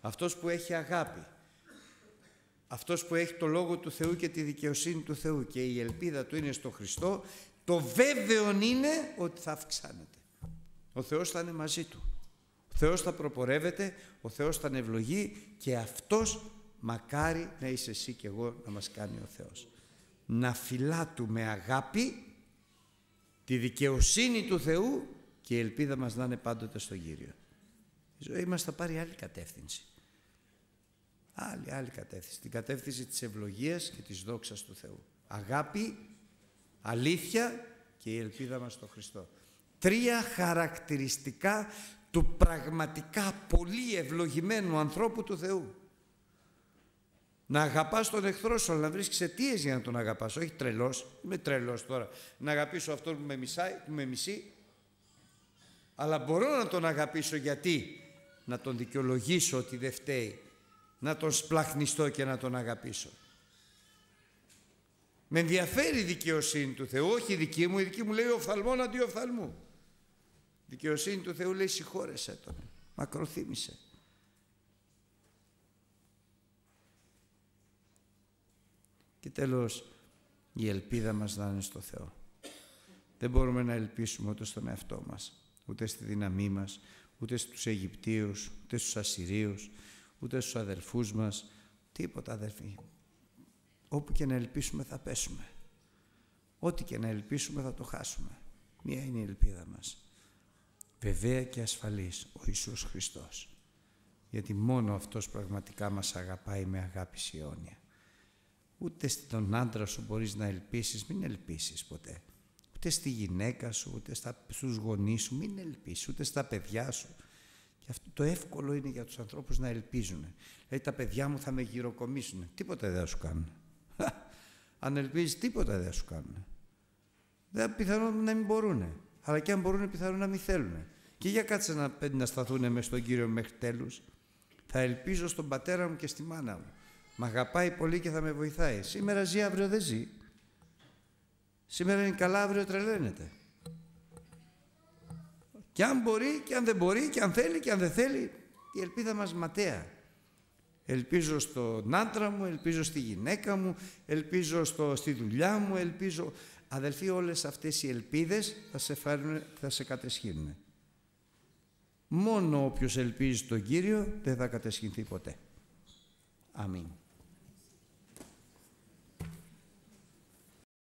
Αυτός που έχει αγάπη, αυτός που έχει το Λόγο του Θεού και τη δικαιοσύνη του Θεού και η ελπίδα του είναι στο Χριστό, το βέβαιο είναι ότι θα αυξάνεται. Ο Θεός θα είναι μαζί του. Ο Θεός θα προπορεύεται, ο Θεός θα ευλογεί και αυτός μακάρι να είσαι εσύ και εγώ να μας κάνει ο Θεός. Να φυλάτου με αγάπη τη δικαιοσύνη του Θεού και η ελπίδα μας να είναι πάντοτε στον Κύριο. Η ζωή μας θα πάρει άλλη κατεύθυνση. Άλλη, άλλη κατεύθυνση. Την κατεύθυνση της ευλογίας και της δόξας του Θεού. Αγάπη, αλήθεια και η ελπίδα μας στο Χριστό. Τρία χαρακτηριστικά του πραγματικά πολύ ευλογημένου ανθρώπου του Θεού. Να αγαπάς τον εχθρό σου, αλλά να βρίσκεις αιτίε για να τον αγαπάς. Όχι τρελός, είμαι τρελός τώρα. Να αγαπήσω αυτόν που με, μισάει, που με μισεί, αλλά μπορώ να τον αγαπήσω γιατί; Να τον δικαιολογήσω ότι δεν φταίει να τον σπλαχνιστώ και να τον αγαπήσω. Με ενδιαφέρει η δικαιοσύνη του Θεού, όχι η δική μου, η δική μου λέει οφθαλμόν αντί οφθαλμού. Η δικαιοσύνη του Θεού λέει συγχώρεσέ τον, μακροθύμησε. Και τέλος, η ελπίδα μας να είναι στο Θεό. Δεν μπορούμε να ελπίσουμε ούτε στον εαυτό μας, ούτε στη δύναμή μας, ούτε στους Αιγυπτίους, ούτε στους Ασσυρίους, ούτε στους αδερφούς μας, τίποτα αδερφοί. Όπου και να ελπίσουμε θα πέσουμε. Ό,τι και να ελπίσουμε θα το χάσουμε. Μία είναι η ελπίδα μας. Βεβαία και ασφαλής ο Ιησούς Χριστός. Γιατί μόνο Αυτός πραγματικά μας αγαπάει με αγάπη σιώνια. Ούτε στον άντρα σου μπορείς να ελπίσεις, μην ελπίσεις ποτέ. Ούτε στη γυναίκα σου, ούτε στους γονείς σου, μην ελπίσεις, ούτε στα παιδιά σου. Και αυτό το εύκολο είναι για τους ανθρώπους να ελπίζουν. Δηλαδή τα παιδιά μου θα με γυροκομίσουν. Τίποτα δεν θα σου κάνουν. αν ελπίζεις τίποτα δεν θα σου κάνουν. Δεν πιθανόν να μην μπορούν. Αλλά και αν μπορούν πιθανόν να μην θέλουν. Και για κάτσε να, να σταθούν μες στον Κύριο μέχρι τέλους. Θα ελπίζω στον πατέρα μου και στη μάνα μου. Μ' αγαπάει πολύ και θα με βοηθάει. Σήμερα ζει, αύριο δεν ζει. Σήμερα είναι καλά, αύριο τρελαίνεται. Και αν μπορεί και αν δεν μπορεί και αν θέλει και αν δεν θέλει, η ελπίδα μας ματέα. Ελπίζω στον άντρα μου, ελπίζω στη γυναίκα μου, ελπίζω στο, στη δουλειά μου, ελπίζω... Αδελφοί, όλες αυτές οι ελπίδες θα σε, φέρουν, θα σε κατεσχύνουν. Μόνο όποιος ελπίζει τον Κύριο δεν θα κατεσχυνθεί ποτέ. Αμήν.